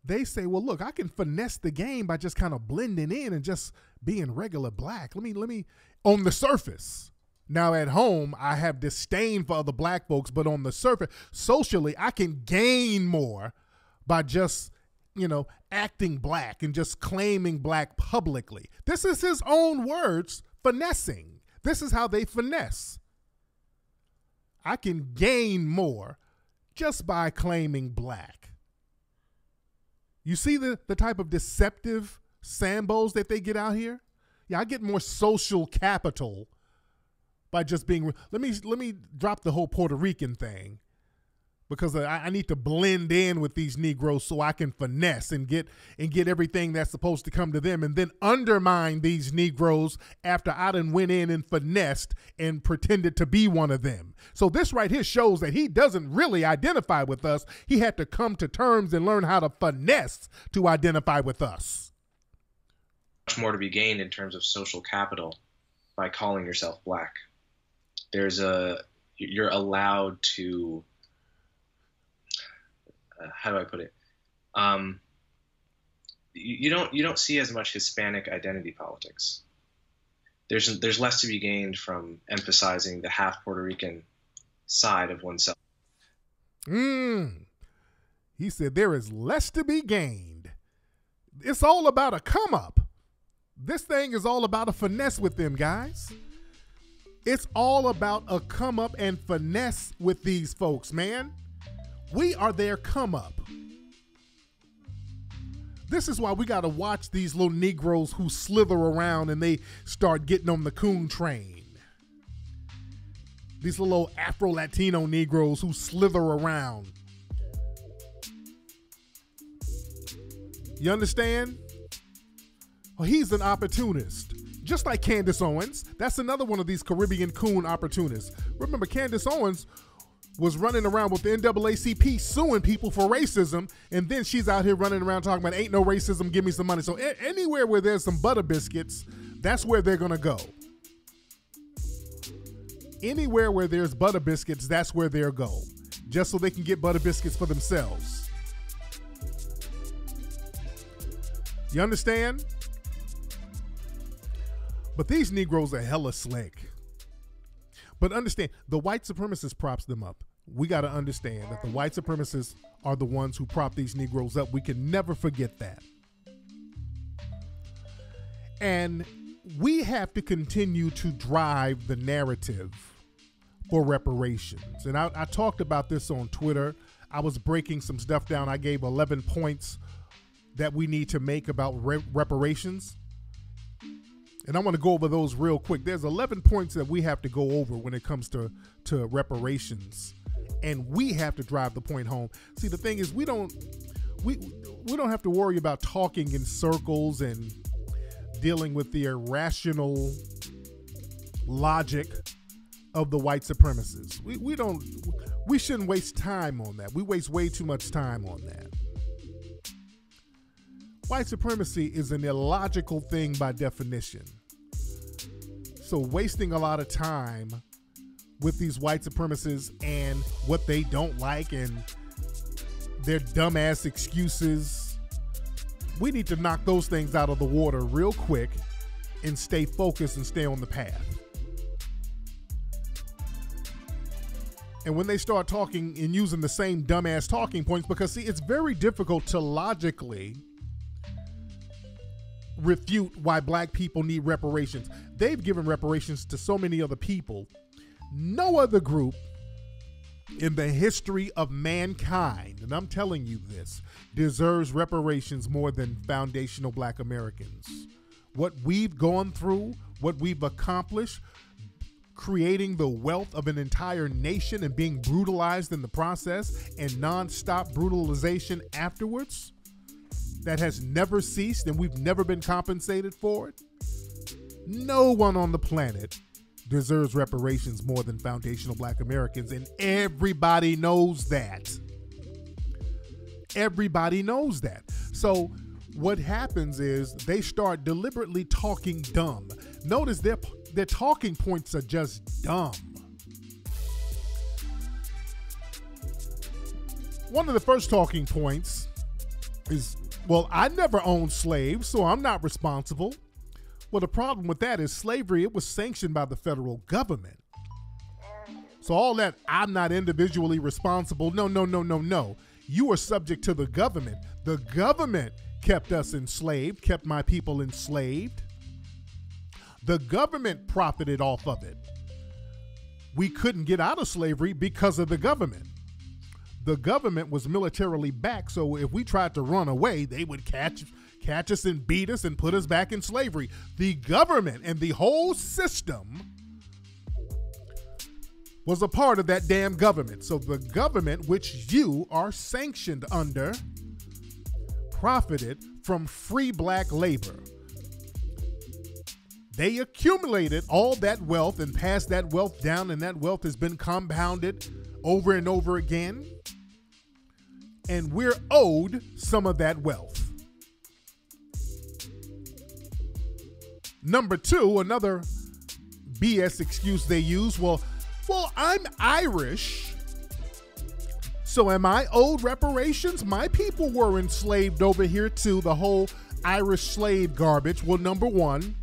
they say, "Well, look, I can finesse the game by just kind of blending in and just being regular black. Let me let me on the surface. Now at home, I have disdain for other black folks, but on the surface, socially, I can gain more by just, you know, acting black and just claiming black publicly. This is his own words, finessing. This is how they finesse. I can gain more just by claiming black. You see the, the type of deceptive sambos that they get out here? Yeah, I get more social capital by just being. Let me let me drop the whole Puerto Rican thing because I, I, need to blend in with these Negroes so I can finesse and get and get everything that's supposed to come to them, and then undermine these Negroes after I done went in and finessed and pretended to be one of them. So this right here shows that he doesn't really identify with us. He had to come to terms and learn how to finesse to identify with us
much more to be gained in terms of social capital by calling yourself black. There's a you're allowed to uh, how do I put it? Um, you, you don't you don't see as much Hispanic identity politics. There's there's less to be gained from emphasizing the half Puerto Rican side of oneself.
Mm. He said there is less to be gained. It's all about a come up. This thing is all about a finesse with them guys. It's all about a come up and finesse with these folks, man. We are their come up. This is why we got to watch these little Negroes who slither around and they start getting on the coon train. These little Afro Latino Negroes who slither around. You understand? Well, he's an opportunist. Just like Candace Owens, that's another one of these Caribbean coon opportunists. Remember, Candace Owens was running around with the NAACP suing people for racism, and then she's out here running around talking about ain't no racism, give me some money. So anywhere where there's some butter biscuits, that's where they're gonna go. Anywhere where there's butter biscuits, that's where they'll go, just so they can get butter biscuits for themselves. You understand? But these Negroes are hella slick. But understand, the white supremacist props them up. We got to understand that the white supremacists are the ones who prop these Negroes up. We can never forget that. And we have to continue to drive the narrative for reparations. And I, I talked about this on Twitter. I was breaking some stuff down. I gave 11 points that we need to make about re- reparations. And I want to go over those real quick. There's 11 points that we have to go over when it comes to to reparations, and we have to drive the point home. See, the thing is, we don't we we don't have to worry about talking in circles and dealing with the irrational logic of the white supremacists. We, we don't we shouldn't waste time on that. We waste way too much time on that. White supremacy is an illogical thing by definition. So wasting a lot of time with these white supremacists and what they don't like and their dumbass excuses. We need to knock those things out of the water real quick and stay focused and stay on the path. And when they start talking and using the same dumbass talking points, because see, it's very difficult to logically refute why black people need reparations. They've given reparations to so many other people. No other group in the history of mankind, and I'm telling you this, deserves reparations more than foundational black Americans. What we've gone through, what we've accomplished, creating the wealth of an entire nation and being brutalized in the process and nonstop brutalization afterwards that has never ceased and we've never been compensated for it. No one on the planet deserves reparations more than foundational black Americans, and everybody knows that. Everybody knows that. So, what happens is they start deliberately talking dumb. Notice their their talking points are just dumb. One of the first talking points is, well, I never owned slaves, so I'm not responsible. Well, the problem with that is slavery, it was sanctioned by the federal government. So all that I'm not individually responsible. No, no, no, no, no. You are subject to the government. The government kept us enslaved, kept my people enslaved. The government profited off of it. We couldn't get out of slavery because of the government. The government was militarily backed, so if we tried to run away, they would catch catch us and beat us and put us back in slavery. The government and the whole system was a part of that damn government. So the government, which you are sanctioned under, profited from free black labor. They accumulated all that wealth and passed that wealth down, and that wealth has been compounded over and over again. And we're owed some of that wealth. Number two, another BS excuse they use. Well, well, I'm Irish. So am I owed reparations? My people were enslaved over here too. The whole Irish slave garbage. Well, number one,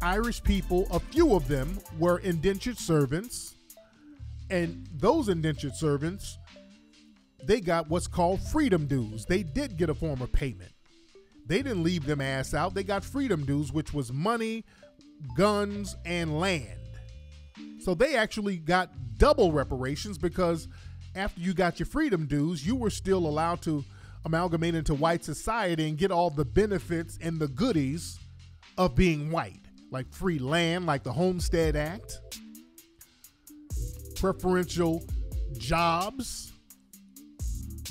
Irish people, a few of them were indentured servants. And those indentured servants, they got what's called freedom dues. They did get a form of payment. They didn't leave them ass out. They got freedom dues, which was money, guns, and land. So they actually got double reparations because after you got your freedom dues, you were still allowed to amalgamate into white society and get all the benefits and the goodies of being white, like free land, like the Homestead Act, preferential jobs,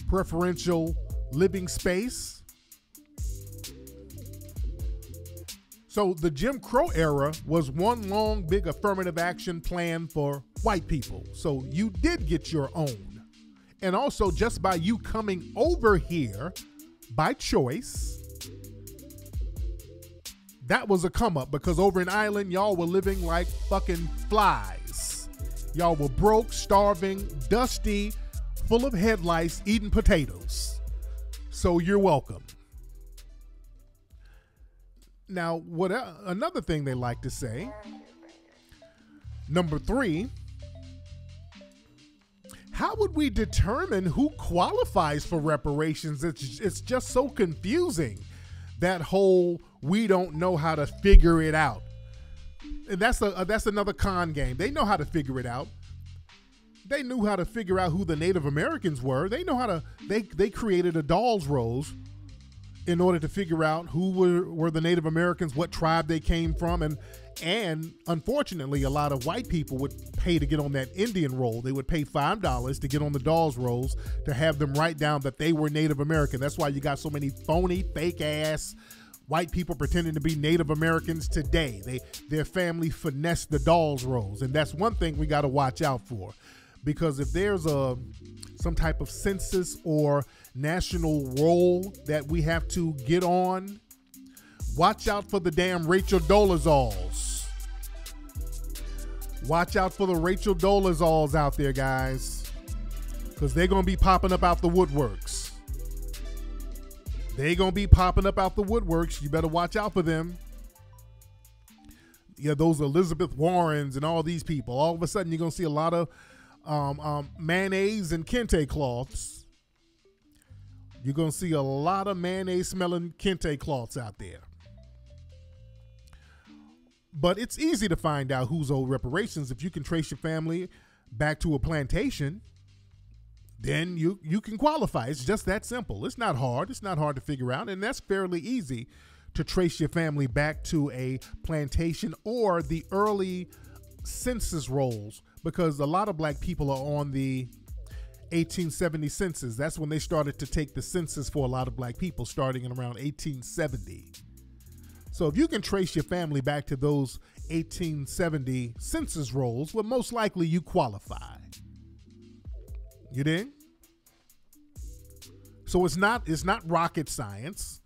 preferential living space So the Jim Crow era was one long big affirmative action plan for white people. So you did get your own. And also, just by you coming over here by choice, that was a come up because over in Ireland, y'all were living like fucking flies. Y'all were broke, starving, dusty, full of head lice, eating potatoes. So you're welcome. Now, what another thing they like to say, number three, how would we determine who qualifies for reparations? It's, it's just so confusing. That whole we don't know how to figure it out. And that's a that's another con game. They know how to figure it out. They knew how to figure out who the Native Americans were. They know how to they they created a Dawes Rolls in order to figure out who were, were the Native Americans, what tribe they came from, and and unfortunately, a lot of white people would pay to get on that Indian roll. They would pay five dollars to get on the Dawes Rolls to have them write down that they were Native American. That's why you got so many phony, fake ass white people pretending to be Native Americans today. They their family finesse the Dawes Rolls, and that's one thing we got to watch out for, because if there's a some type of census or national roll that we have to get on, watch out for the damn Rachel Dolezals. Watch out for the Rachel Dolezals out there, guys, because they're gonna be popping up out the woodworks. They're gonna be popping up out the woodworks. You better watch out for them. Yeah, those Elizabeth Warrens and all these people. All of a sudden, you're gonna see a lot of um, um, mayonnaise and kente cloths. You're gonna see a lot of mayonnaise smelling kente cloths out there. But it's easy to find out who's owed reparations if you can trace your family back to a plantation then you you can qualify. It's just that simple. It's not hard. It's not hard to figure out, and that's fairly easy to trace your family back to a plantation or the early census rolls because a lot of black people are on the 1870 census. That's when they started to take the census for a lot of black people starting in around 1870. So if you can trace your family back to those 1870 census rolls, well most likely you qualify. You did? So it's not it's not rocket science.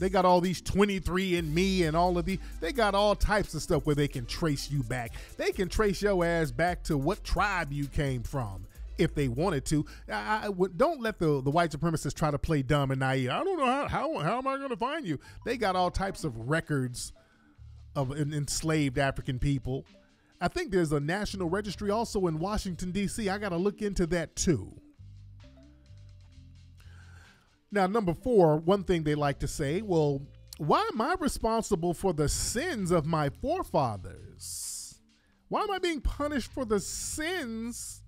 They got all these 23andMe and all of the they got all types of stuff where they can trace you back. They can trace your ass back to what tribe you came from if they wanted to. I, I, don't let the, the white supremacists try to play dumb and naive. I don't know how how, how am I going to find you? They got all types of records of enslaved African people. I think there's a national registry also in Washington, D.C. I got to look into that too. Now, number four, one thing they like to say, well, why am I responsible for the sins of my forefathers? Why am I being punished for the sins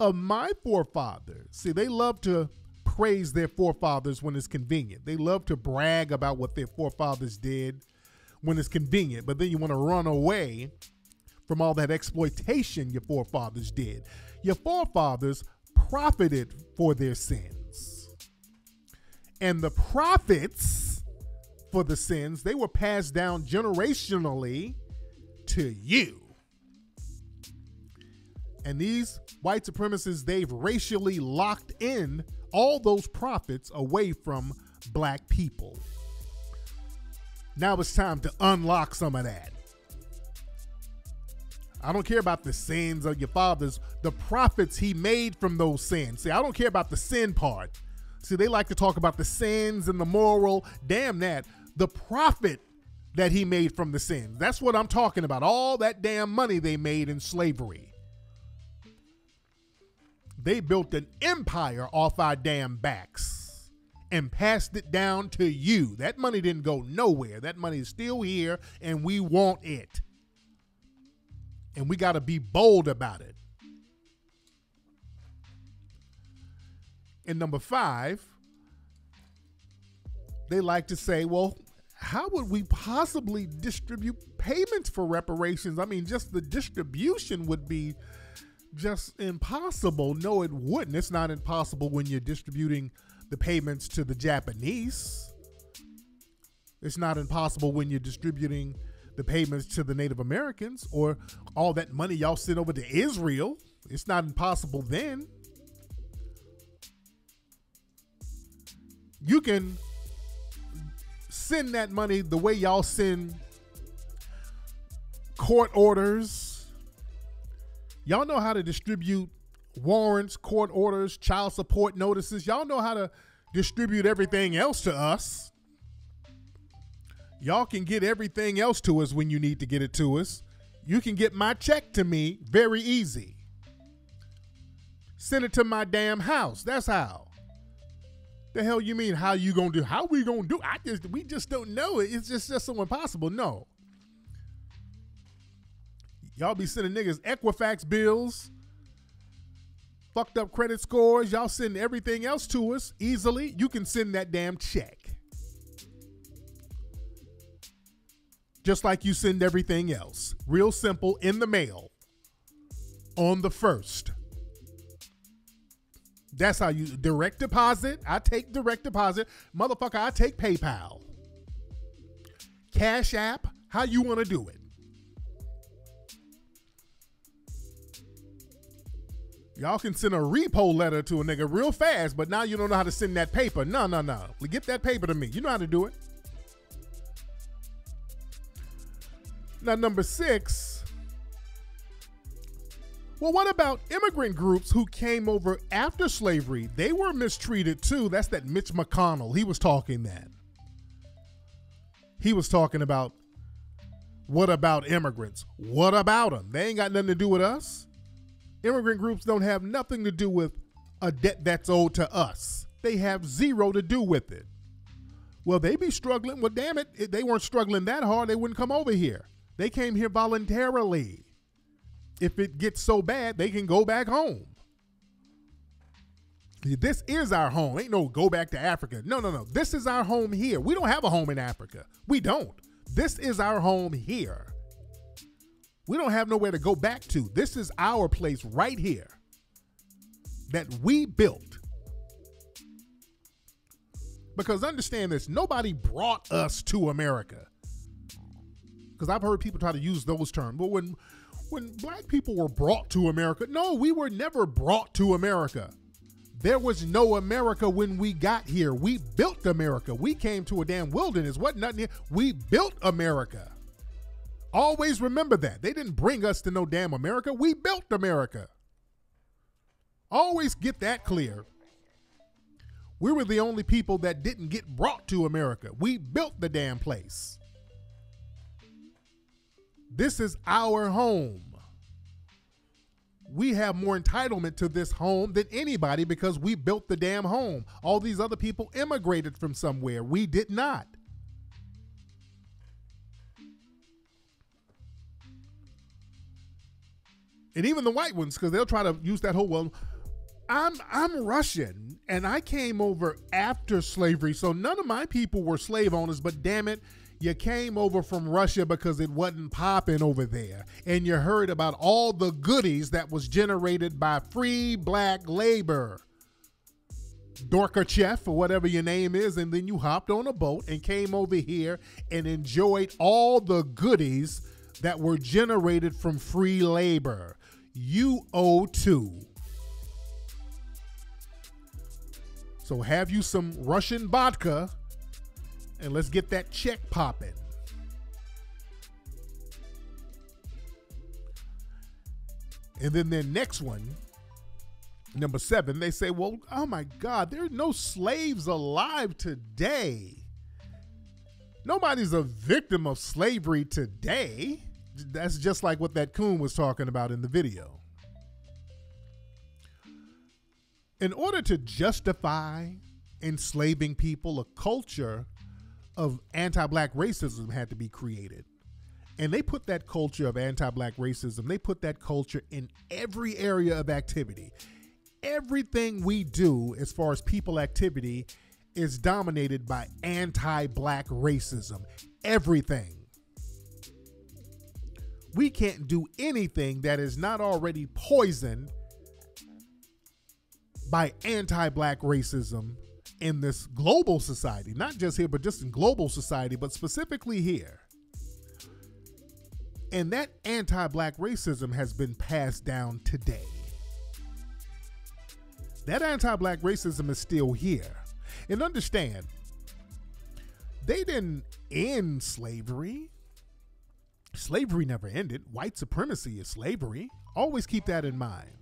of my forefathers? See, they love to praise their forefathers when it's convenient. They love to brag about what their forefathers did when it's convenient, but then you want to run away from all that exploitation your forefathers did. Your forefathers profited for their sins. And the profits for the sins, they were passed down generationally to you. And these white supremacists, they've racially locked in all those profits away from black people. Now it's time to unlock some of that. I don't care about the sins of your fathers, the profits he made from those sins. See, I don't care about the sin part. See, they like to talk about the sins and the moral. Damn that. The profit that he made from the sins. That's what I'm talking about. All that damn money they made in slavery. They built an empire off our damn backs and passed it down to you. That money didn't go nowhere. That money is still here and we want it and we got to be bold about it. And number five, they like to say, well, how would we possibly distribute payments for reparations? I mean, just the distribution would be just impossible. No, it wouldn't. It's not impossible when you're distributing the payments to the Japanese. It's not impossible when you're distributing the payments to the Native Americans or all that money y'all sent over to Israel. It's not impossible then. You can send that money the way y'all send court orders. Y'all know how to distribute warrants, court orders, child support notices. Y'all know how to distribute everything else to us. Y'all can get everything else to us when you need to get it to us. You can get my check to me very easy. Send it to my damn house. That's how. The hell you mean how you gonna do? How we gonna do? I just we just don't know it. It's just just so impossible. No. Y'all be sending niggas Equifax bills, fucked up credit scores. Y'all send everything else to us easily. You can send that damn check. just like you send everything else. Real simple in the mail on the first. That's how you direct deposit. I take direct deposit. Motherfucker, I take PayPal. Cash App, how you want to do it. Y'all can send a repo letter to a nigga real fast, but now you don't know how to send that paper. No, no, no. Get that paper to me. You know how to do it. Now, number six. Well, what about immigrant groups who came over after slavery? They were mistreated too. That's that Mitch McConnell. He was talking that. He was talking about what about immigrants? What about them? They ain't got nothing to do with us. Immigrant groups don't have nothing to do with a debt that's owed to us. They have zero to do with it. Well, they be struggling. Well, damn it, they weren't struggling that hard, they wouldn't come over here. They came here voluntarily. If it gets so bad, they can go back home. This is our home. Ain't no go back to Africa. No, no, no. This is our home here. We don't have a home in Africa. We don't. This is our home here. We don't have nowhere to go back to. This is our place right here that we built. Because understand this nobody brought us to America. Because I've heard people try to use those terms. But when when black people were brought to America, no, we were never brought to America. There was no America when we got here. We built America. We came to a damn wilderness. What nothing here. We built America. Always remember that. They didn't bring us to no damn America. We built America. Always get that clear. We were the only people that didn't get brought to America. We built the damn place. This is our home. We have more entitlement to this home than anybody because we built the damn home. All these other people immigrated from somewhere. We did not. and even the white ones because they'll try to use that whole well i'm i'm russian and i came over after slavery so none of my people were slave owners but damn it you came over from russia because it wasn't popping over there. And you heard about all the goodies that was generated by free black labor. Dorkachev or whatever your name is, and then you hopped on a boat and came over here and enjoyed all the goodies that were generated from free labor. You owe too. So have you some Russian vodka and let's get that check popping. And then their next one, number seven, they say, well, oh my God, there are no slaves alive today. Nobody's a victim of slavery today. That's just like what that coon was talking about in the video. In order to justify enslaving people, a culture of anti black racism had to be created. And they put that culture of anti black racism, they put that culture in every area of activity. Everything we do as far as people activity is dominated by anti black racism. Everything we can't do anything that is not already poisoned by anti black racism in this global society, not just here, but just in global society, but specifically here. And that anti black racism has been passed down today. That anti black racism is still here. And understand, they didn't end slavery. Slavery never ended. White supremacy is slavery. Always keep that in mind.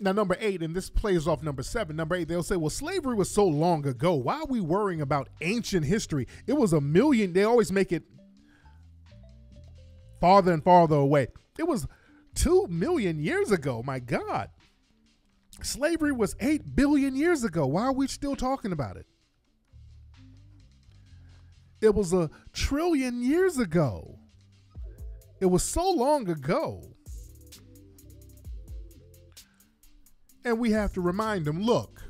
Now, number eight, and this plays off number seven. Number eight, they'll say, well, slavery was so long ago. Why are we worrying about ancient history? It was a million. They always make it farther and farther away. It was two million years ago. My God. Slavery was eight billion years ago. Why are we still talking about it? It was a trillion years ago. It was so long ago. And we have to remind them look,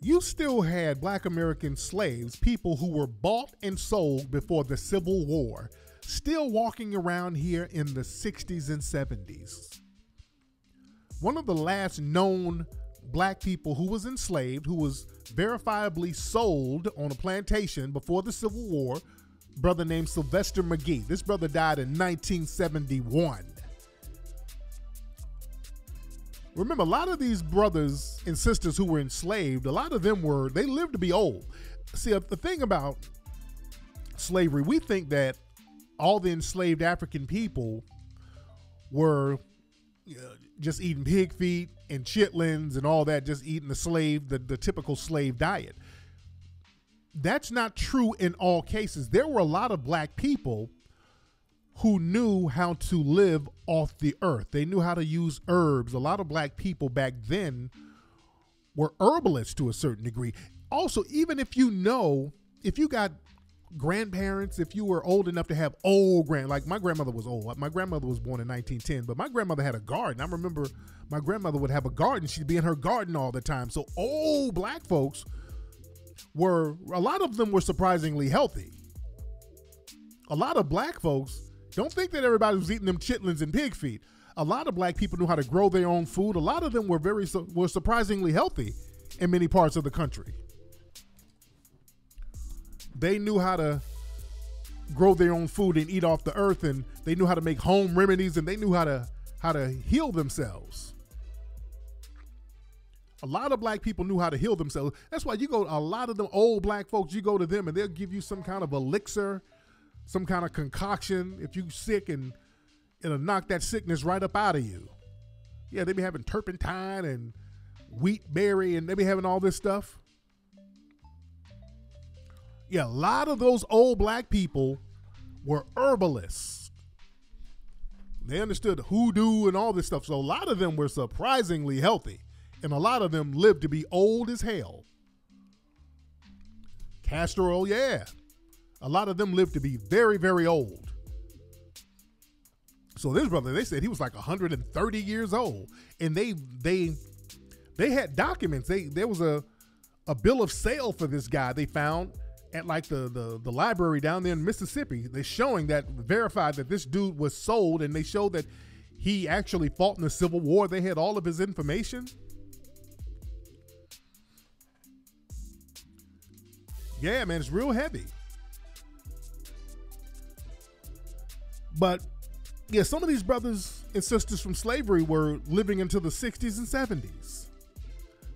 you still had black American slaves, people who were bought and sold before the Civil War, still walking around here in the 60s and 70s. One of the last known black people who was enslaved, who was verifiably sold on a plantation before the Civil War, brother named Sylvester McGee. This brother died in 1971. Remember, a lot of these brothers and sisters who were enslaved, a lot of them were, they lived to be old. See, uh, the thing about slavery, we think that all the enslaved African people were uh, just eating pig feet and chitlins and all that, just eating the slave, the, the typical slave diet. That's not true in all cases. There were a lot of black people who knew how to live off the earth. They knew how to use herbs. A lot of black people back then were herbalists to a certain degree. Also, even if you know, if you got grandparents, if you were old enough to have old grand, like my grandmother was old. My grandmother was born in 1910, but my grandmother had a garden. I remember my grandmother would have a garden. She'd be in her garden all the time. So old black folks were, a lot of them were surprisingly healthy. A lot of black folks, don't think that everybody was eating them chitlins and pig feet. A lot of black people knew how to grow their own food. A lot of them were very, were surprisingly healthy in many parts of the country. They knew how to grow their own food and eat off the earth and they knew how to make home remedies and they knew how to how to heal themselves. A lot of black people knew how to heal themselves. That's why you go to a lot of them old black folks, you go to them and they'll give you some kind of elixir, some kind of concoction if you sick and it'll knock that sickness right up out of you. Yeah, they be having turpentine and wheat berry and they be having all this stuff. Yeah, a lot of those old black people were herbalists. They understood hoodoo and all this stuff. So a lot of them were surprisingly healthy. And a lot of them lived to be old as hell. Castor oil, yeah. A lot of them lived to be very, very old. So this brother, they said he was like 130 years old. And they they they had documents. They there was a a bill of sale for this guy they found at like the, the the library down there in Mississippi. They're showing that verified that this dude was sold, and they showed that he actually fought in the Civil War. They had all of his information. Yeah, man, it's real heavy. But yeah, some of these brothers and sisters from slavery were living into the 60s and 70s.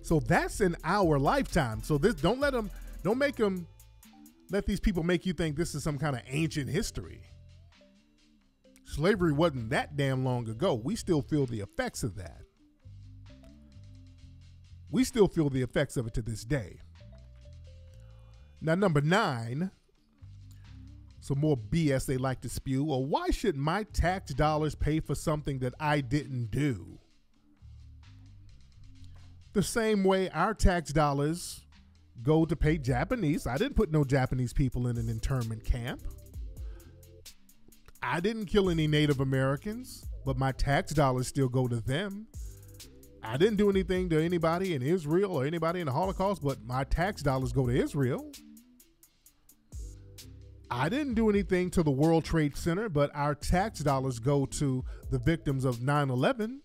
So that's in our lifetime. So this don't let them don't make them let these people make you think this is some kind of ancient history. Slavery wasn't that damn long ago. We still feel the effects of that. We still feel the effects of it to this day. Now, number nine, some more BS they like to spew. Well, why should my tax dollars pay for something that I didn't do? The same way our tax dollars go to pay Japanese. I didn't put no Japanese people in an internment camp. I didn't kill any Native Americans, but my tax dollars still go to them. I didn't do anything to anybody in Israel or anybody in the Holocaust, but my tax dollars go to Israel. I didn't do anything to the World Trade Center, but our tax dollars go to the victims of 9 11.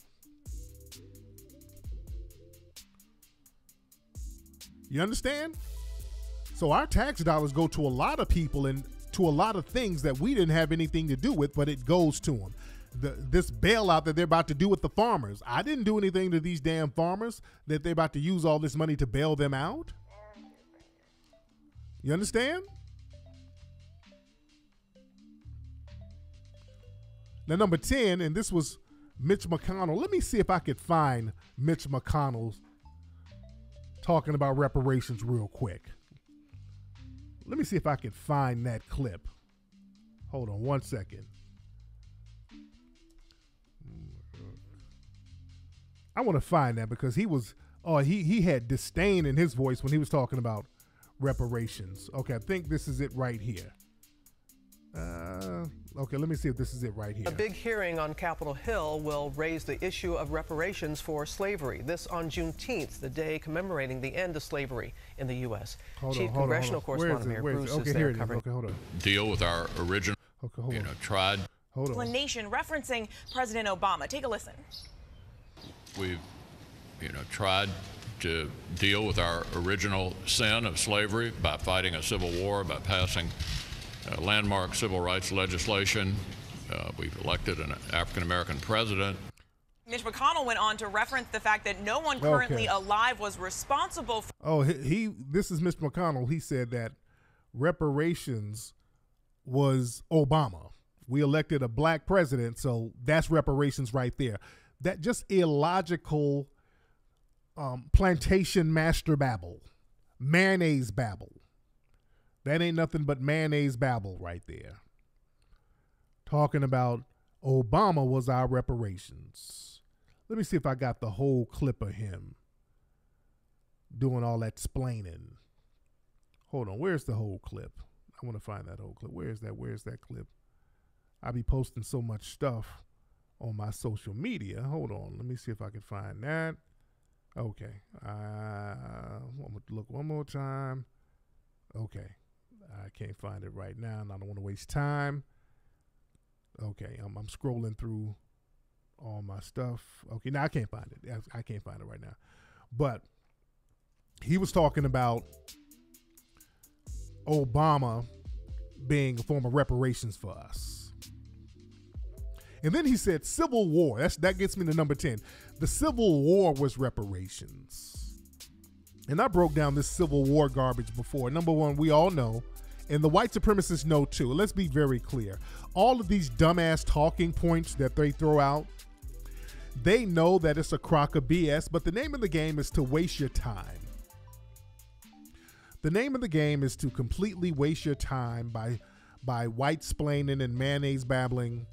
You understand? So our tax dollars go to a lot of people and to a lot of things that we didn't have anything to do with, but it goes to them. The, this bailout that they're about to do with the farmers. I didn't do anything to these damn farmers that they're about to use all this money to bail them out. You understand? Now, number 10, and this was Mitch McConnell. Let me see if I could find Mitch McConnell's talking about reparations real quick. Let me see if I can find that clip. Hold on one second. I want to find that because he was oh he he had disdain in his voice when he was talking about reparations. Okay, I think this is it right here. Uh, okay, let me see if this is it right here.
A big hearing on Capitol Hill will raise the issue of reparations for slavery. This on Juneteenth, the day commemorating the end of slavery in the U.S.
Hold
Chief
on,
Congressional
on, correspondent
Mayor Bruce
it? Okay,
is
here
there
it is.
covering.
Okay, hold on.
deal with our original,
okay,
you know, tried.
Hold
Nation referencing President Obama. Take a listen.
We've you know, tried to deal with our original sin of slavery by fighting a civil war, by passing uh, landmark civil rights legislation. Uh, we've elected an African American president.
Mitch McConnell went on to reference the fact that no one currently okay. alive was responsible. For-
oh, he, he. This is Mitch McConnell. He said that reparations was Obama. We elected a black president, so that's reparations right there. That just illogical um, plantation master babble, mayonnaise babble. That ain't nothing but mayonnaise babble right there. Talking about Obama was our reparations. Let me see if I got the whole clip of him doing all that splaining. Hold on, where's the whole clip? I want to find that whole clip. Where's that? Where's that clip? I be posting so much stuff on my social media. Hold on, let me see if I can find that. Okay. Uh, look one more time. Okay. I can't find it right now, and I don't want to waste time. Okay, I'm, I'm scrolling through all my stuff. Okay, now I can't find it. I, can't find it right now. But he was talking about Obama being a form of reparations for us. And then he said Civil War. That's that gets me to number 10. The Civil War was reparations. And I broke down this Civil War garbage before. Number one, we all know, and the white supremacists know too. Let's be very clear. All of these dumbass talking points that they throw out, they know that it's a crock of BS, but the name of the game is to waste your time. The name of the game is to completely waste your time by by white splaining and mayonnaise babbling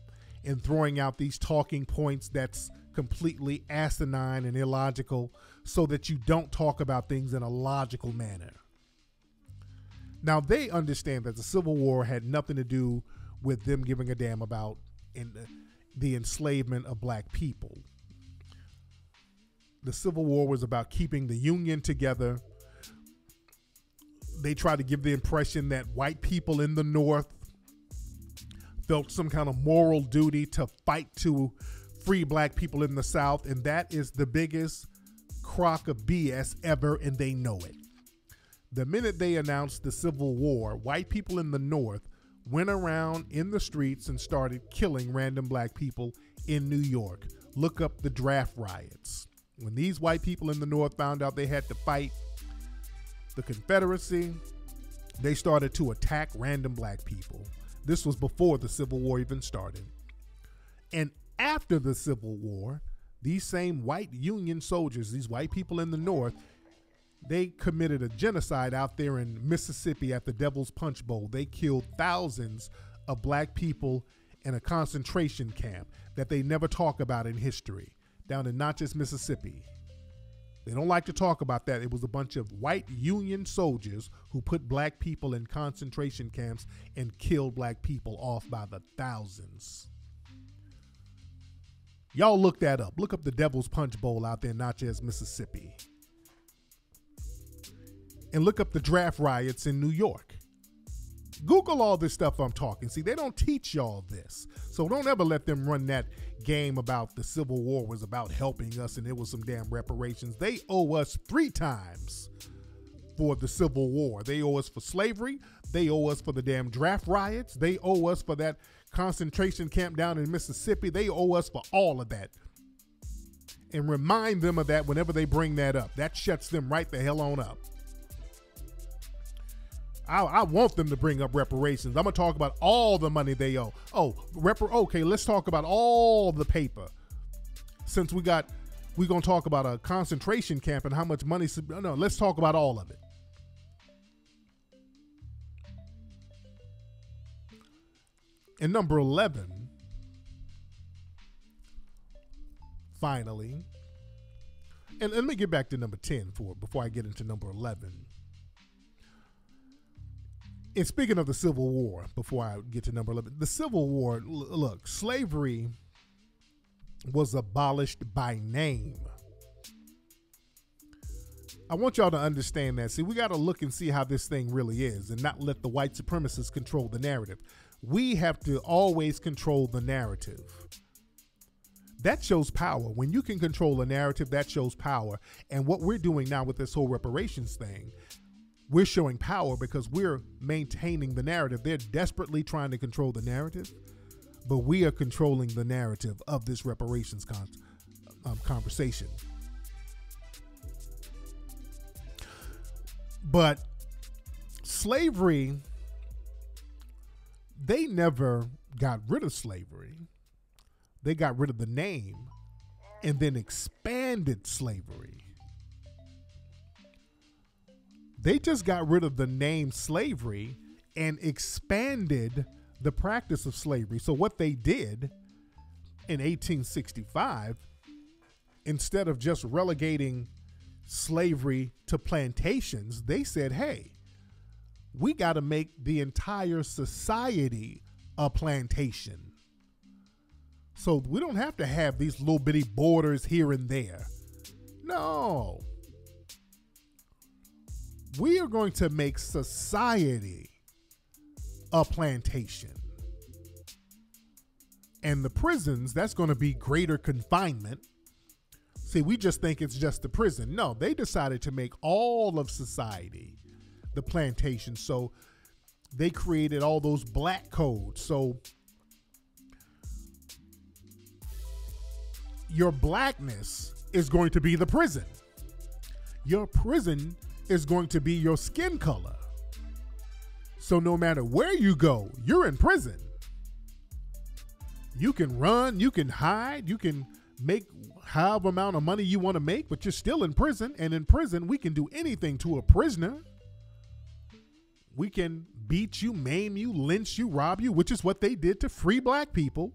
and throwing out these talking points that's completely asinine and illogical so that you don't talk about things in a logical manner. Now they understand that the Civil War had nothing to do with them giving a damn about in the, the enslavement of black people. The Civil War was about keeping the Union together they tried to give the impression that white people in the North felt some kind of moral duty to fight to free black people in the South, and that is the biggest crock of BS ever, and they know it. The minute they announced the Civil War, white people in the North went around in the streets and started killing random black people in New York. Look up the draft riots. When these white people in the North found out they had to fight the Confederacy, they started to attack random black people. This was before the Civil War even started. And after the Civil War, these same white Union soldiers, these white people in the North, they committed a genocide out there in Mississippi at the Devil's Punch Bowl. They killed thousands of black people in a concentration camp that they never talk about in history down in Natchez, Mississippi. They don't like to talk about that. It was a bunch of white Union soldiers who put black people in concentration camps and killed black people off by the thousands. Y'all look that up. Look up the Devil's Punch Bowl out there in Natchez, Mississippi. And look up the draft riots in New York. Google all this stuff I'm talking. See, they don't teach y'all this. So don't ever let them run that game about the Civil War was about helping us and it was some damn reparations. They owe us three times for the Civil War. They owe us for slavery. They owe us for the damn draft riots. They owe us for that concentration camp down in Mississippi. They owe us for all of that. And remind them of that whenever they bring that up. That shuts them right the hell on up. I, I, want them to bring up reparations. I'm gonna talk about all the money they owe. Oh, repar. Okay, let's talk about all the paper. Since we got, we're gonna talk about a concentration camp and how much money. No, let's talk about all of it. And number eleven, finally, and, and let me get back to number ten for before I get into number eleven and speaking of the Civil War, before I get to number 11, the Civil War, look, slavery was abolished by name. I want y'all to understand that. See, we got to look and see how this thing really is and not let the white supremacists control the narrative. We have to always control the narrative. that shows power. When you can control a narrative, that shows power. And what we're doing now with this whole reparations thing, we're showing power because we're maintaining the narrative. They're desperately trying to control the narrative, but we are controlling the narrative of this reparations con- um, conversation. But slavery, they never got rid of slavery. They got rid of the name and then expanded slavery. They just got rid of the name slavery and expanded the practice of slavery. So, what they did in 1865, instead of just relegating slavery to plantations, they said, hey, we got to make the entire society a plantation. So we don't have to have these little bitty borders here and there. No. We are going to make society a plantation. And the prisons, that's going to be greater confinement. See, we just think it's just the prison. No, they decided to make all of society the plantation. So they created all those black codes. So your blackness is going to be the prison. Your prison is going to be your skin color. So no matter where you go, you're in prison. You can run, you can hide, you can make however amount of money you want to make, but you're still in prison. And in prison, we can do anything to a prisoner. We can beat you, maim you, lynch you, rob you, which is what they did to free black people.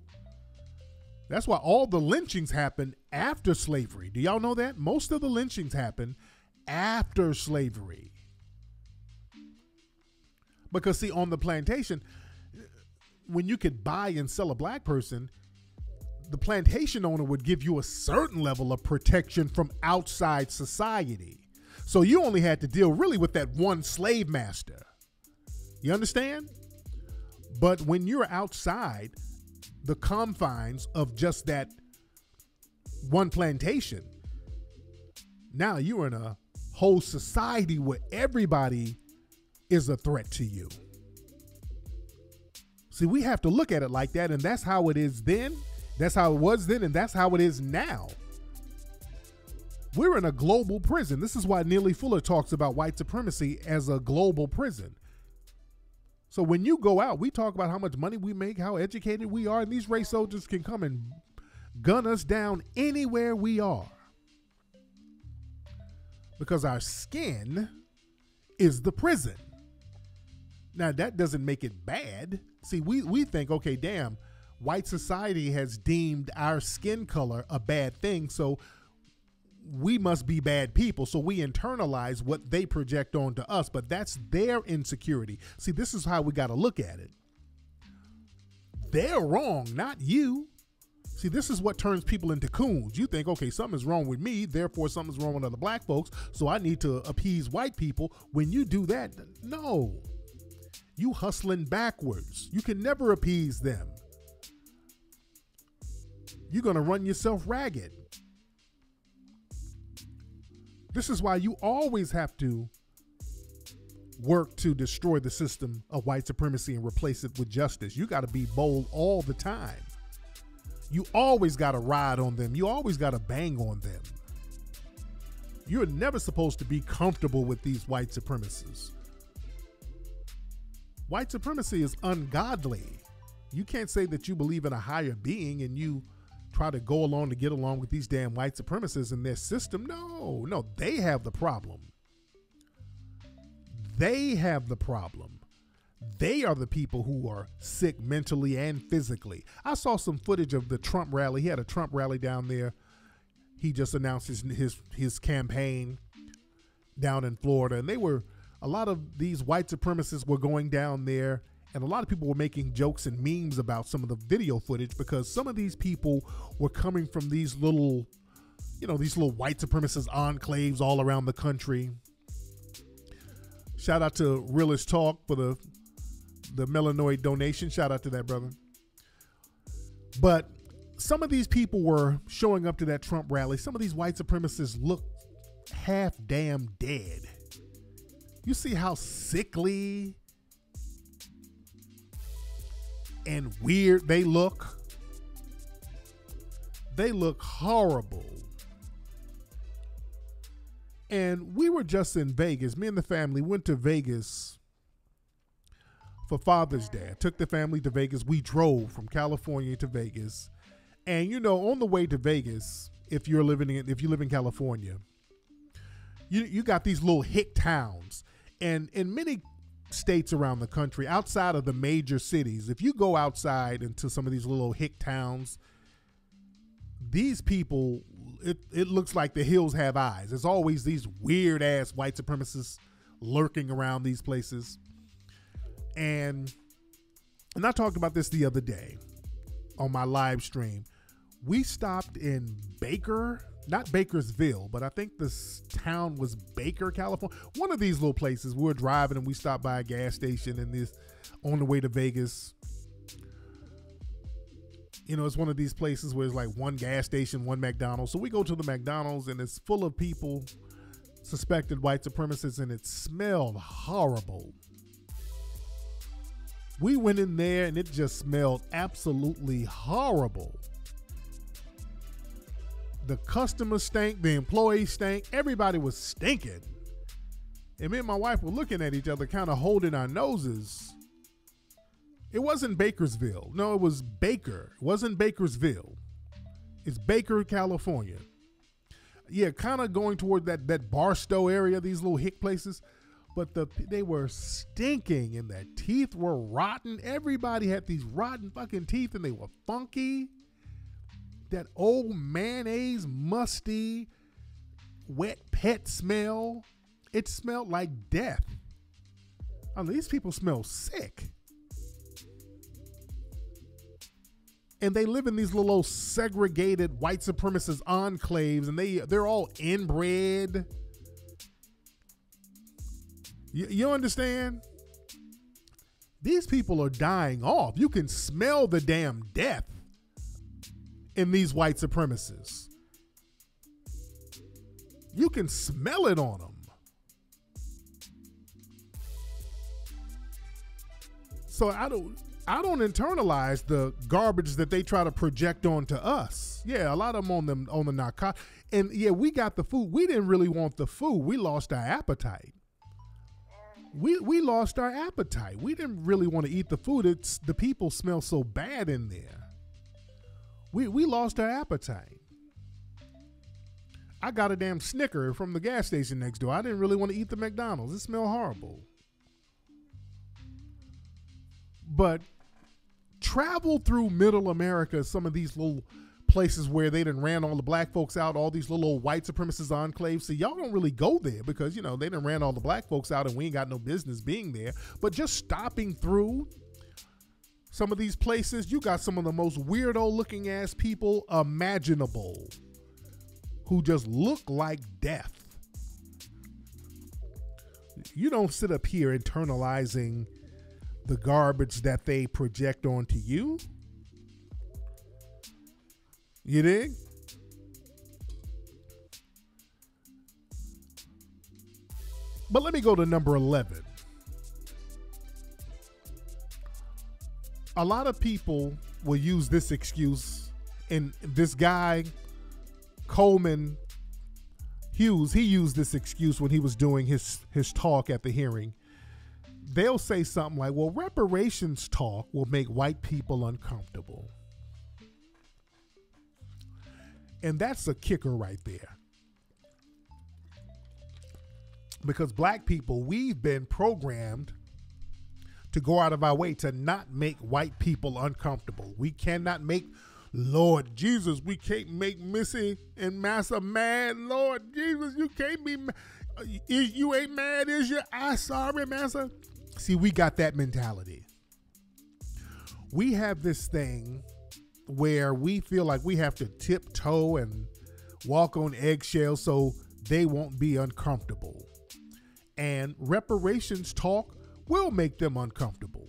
That's why all the lynchings happen after slavery. Do y'all know that? Most of the lynchings happen after slavery. Because, see, on the plantation, when you could buy and sell a black person, the plantation owner would give you a certain level of protection from outside society. So you only had to deal really with that one slave master. You understand? But when you're outside, the confines of just that one plantation. Now you're in a whole society where everybody is a threat to you. See, we have to look at it like that, and that's how it is then, that's how it was then, and that's how it is now. We're in a global prison. This is why Neely Fuller talks about white supremacy as a global prison. So when you go out, we talk about how much money we make, how educated we are, and these race soldiers can come and gun us down anywhere we are. Because our skin is the prison. Now that doesn't make it bad. See, we, we think, okay, damn, white society has deemed our skin color a bad thing, so we must be bad people. So we internalize what they project onto us, but that's their insecurity. See, this is how we got to look at it. They're wrong, not you. See, this is what turns people into coons. You think, okay, something's wrong with me, therefore something's wrong with other black folks, so I need to appease white people. When you do that, no. You hustling backwards. You can never appease them. You're going to run yourself ragged. This is why you always have to work to destroy the system of white supremacy and replace it with justice. You got to be bold all the time. You always got to ride on them. You always got to bang on them. You're never supposed to be comfortable with these white supremacists. White supremacy is ungodly. You can't say that you believe in a higher being and you try to go along to get along with these damn white supremacists and their system. No, no, they have the problem. They have the problem. They are the people who are sick mentally and physically. I saw some footage of the Trump rally. He had a Trump rally down there. He just announced his his, his campaign down in Florida, and they were a lot of these white supremacists were going down there and a lot of people were making jokes and memes about some of the video footage because some of these people were coming from these little, you know, these little white supremacist enclaves all around the country. Shout out to Realist Talk for the the melanoid donation. Shout out to that brother. But some of these people were showing up to that Trump rally. Some of these white supremacists look half damn dead. You see how sickly and weird they look? They look horrible. And we were just in Vegas. Me and the family went to Vegas for Father's Day. I took the family to Vegas. We drove from California to Vegas. And you know, on the way to Vegas, if you're living in if you live in California, you you got these little hick towns. And in many states around the country, outside of the major cities, if you go outside into some of these little hick towns, these people it, it looks like the hills have eyes. There's always these weird ass white supremacists lurking around these places. And and I talked about this the other day on my live stream. We stopped in Baker, not Bakersville, but I think this town was Baker, California. One of these little places. We were driving and we stopped by a gas station and this on the way to Vegas. You know, it's one of these places where it's like one gas station, one McDonald's. So we go to the McDonald's and it's full of people, suspected white supremacists, and it smelled horrible. We went in there and it just smelled absolutely horrible. The customers stank, the employees stank, everybody was stinking. And me and my wife were looking at each other, kind of holding our noses. It wasn't Bakersville. No, it was Baker. It wasn't Bakersville. It's Baker, California. Yeah, kind of going toward that that Barstow area, these little hick places but the they were stinking and their teeth were rotten. Everybody had these rotten fucking teeth and they were funky. That old mayonnaise, musty, wet pet smell. It smelled like death. I mean, these people smell sick. And they live in these little segregated white supremacist enclaves, and they they're all inbred you, you understand? These people are dying off. You can smell the damn death in these white supremacists. You can smell it on them. So I don't I don't internalize the garbage that they try to project onto us. Yeah, a lot of them on them on the narcotic. And yeah, we got the food. We didn't really want the food. We lost our appetite we we lost our appetite. We didn't really want to eat the food. It's the people smell so bad in there. We we lost our appetite. I got a damn Snicker from the gas station next door. I didn't really want to eat the McDonald's. It smelled horrible. But travel through middle America, some of these little places where they done ran all the black folks out, all these little old white supremacist enclaves. So y'all don't really go there because, you know, they done ran all the black folks out and we ain't got no business being there. But just stopping through some of these places, you got some of the most weirdo looking ass people imaginable who just look like death. You don't sit up here internalizing the garbage that they project onto you. You dig? But let me go to number 11. A lot of people will use this excuse, and this guy, Coleman Hughes, he used this excuse when he was doing his, his talk at the hearing. They'll say something like, well, reparations talk will make white people uncomfortable. And that's a kicker right there. Because black people, we've been programmed to go out of our way to not make white people uncomfortable. We cannot make Lord Jesus, we can't make Missy and Massa mad. Lord Jesus, you can't be mad. You ain't mad, is you? I sorry, Massa. See, we got that mentality. We have this thing where we feel like we have to tiptoe and walk on eggshells so they won't be uncomfortable. And reparations talk will make them uncomfortable.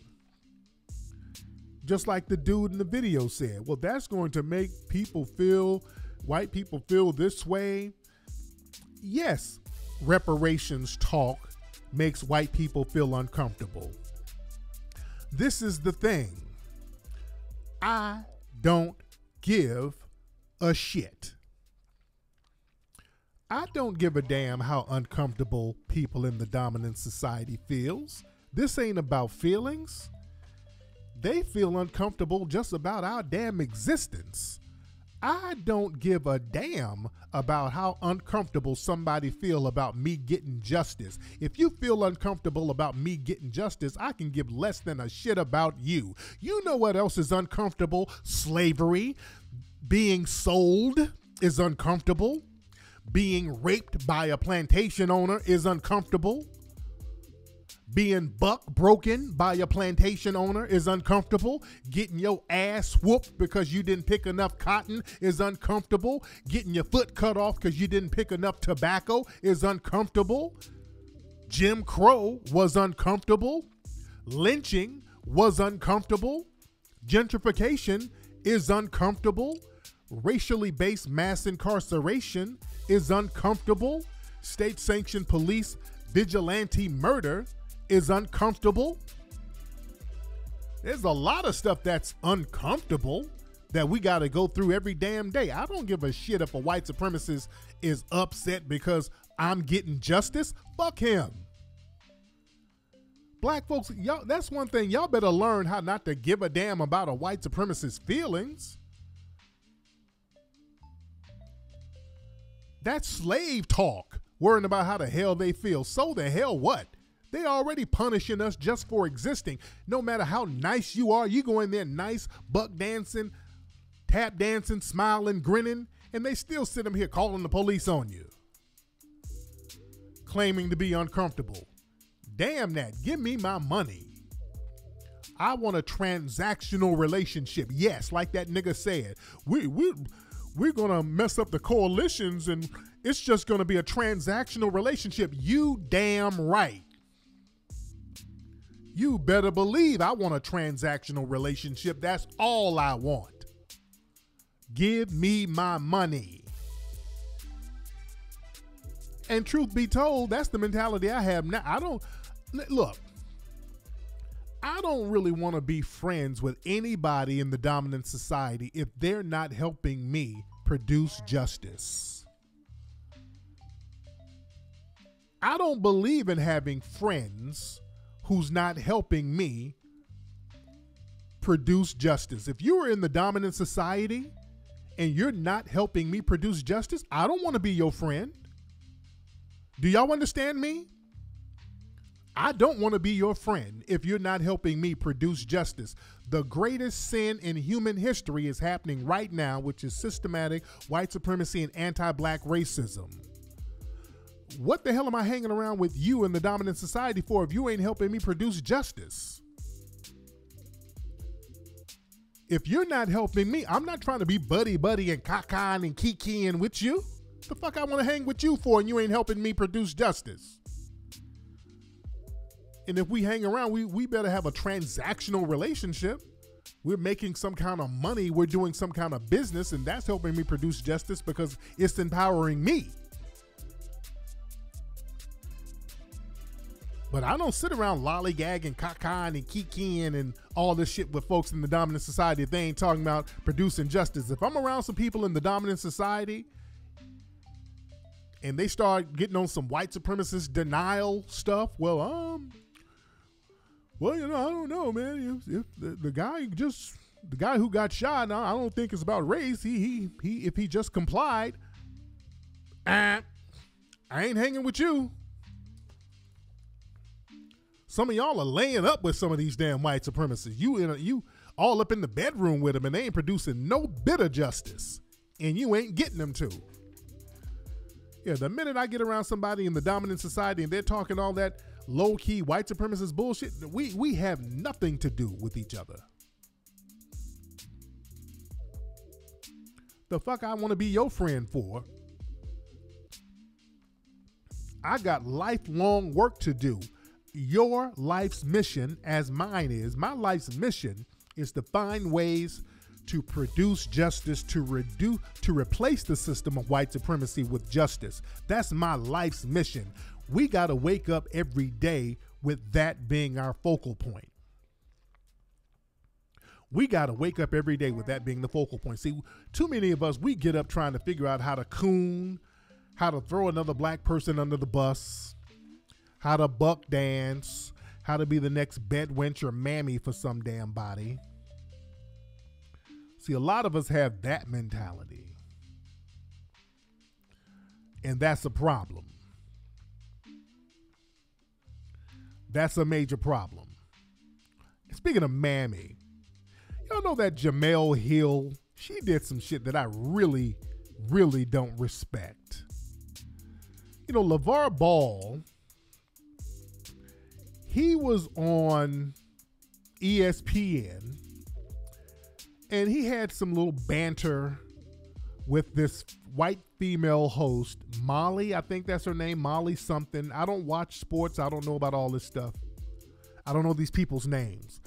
Just like the dude in the video said. Well, that's going to make people feel, white people feel this way. Yes, reparations talk makes white people feel uncomfortable. This is the thing I don't give a shit. I don't give a damn how uncomfortable people in the dominant society feels. This ain't about feelings. They feel uncomfortable just about our damn existence. I don't give a damn about how uncomfortable somebody feel about me getting justice. If you feel uncomfortable about me getting justice, I can give less than a shit about you. You know what else is uncomfortable? Slavery. Being sold is uncomfortable. Being raped by a plantation owner is uncomfortable. Being buck broken by a plantation owner is uncomfortable. Getting your ass whooped because you didn't pick enough cotton is uncomfortable. Getting your foot cut off because you didn't pick enough tobacco is uncomfortable. Jim Crow was uncomfortable. Lynching was uncomfortable. Gentrification is uncomfortable. Racially based mass incarceration is uncomfortable. State sanctioned police vigilante murder is uncomfortable. There's a lot of stuff that's uncomfortable that we got to go through every damn day. I don't give a shit if a white supremacist is upset because I'm getting justice. Fuck him. Black folks, y'all that's one thing y'all better learn how not to give a damn about a white supremacist's feelings. That's slave talk, worrying about how the hell they feel. So the hell what? They already punishing us just for existing. No matter how nice you are, you go in there nice, buck dancing, tap dancing, smiling, grinning, and they still sit them here calling the police on you. Claiming to be uncomfortable. Damn that. Give me my money. I want a transactional relationship. Yes, like that nigga said. We we we're gonna mess up the coalitions and it's just gonna be a transactional relationship. You damn right. You better believe I want a transactional relationship. That's all I want. Give me my money. And truth be told, that's the mentality I have now. I don't look. I don't really want to be friends with anybody in the dominant society if they're not helping me produce justice. I don't believe in having friends who's not helping me produce justice. If you are in the dominant society and you're not helping me produce justice, I don't want to be your friend. Do y'all understand me? I don't want to be your friend if you're not helping me produce justice. The greatest sin in human history is happening right now, which is systematic white supremacy and anti black racism what the hell am I hanging around with you in the dominant society for if you ain't helping me produce justice? If you're not helping me, I'm not trying to be buddy buddy and cacan and kikiing with you. The fuck I want to hang with you for and you ain't helping me produce justice. And if we hang around, we, we better have a transactional relationship. We're making some kind of money, we're doing some kind of business, and that's helping me produce justice because it's empowering me. But I don't sit around lollygagging, cacan, and kikiing and all this shit with folks in the dominant society if they ain't talking about producing justice. If I'm around some people in the dominant society and they start getting on some white supremacist denial stuff, well, um, well, you know, I don't know, man. If, if the, the guy just the guy who got shot, now I don't think it's about race. He he he. If he just complied, uh, I ain't hanging with you. Some of y'all are laying up with some of these damn white supremacists. You in a, you all up in the bedroom with them, and they ain't producing no bit of justice, and you ain't getting them to. Yeah, the minute I get around somebody in the dominant society and they're talking all that low key white supremacist bullshit, we we have nothing to do with each other. The fuck I want to be your friend for? I got lifelong work to do your life's mission, as mine is, my life's mission is to find ways to produce justice to reduce to replace the system of white supremacy with justice. That's my life's mission. We got to wake up every day with that being our focal point. We got to wake up every day with that being the focal point. See, too many of us, we get up trying to figure out how to coon, how to throw another black person under the bus, how to buck dance, how to be the next bedwench or mammy for some damn body. See, a lot of us have that mentality. And that's a problem. That's a major problem. Speaking of mammy, y'all know that Jemele Hill, she did some shit that I really, really don't respect. You know, LeVar Ball, he was on ESPN and he had some little banter with this white female host, Molly. I think that's her name, Molly something. I don't watch sports. I don't know about all this stuff. I don't know these people's names.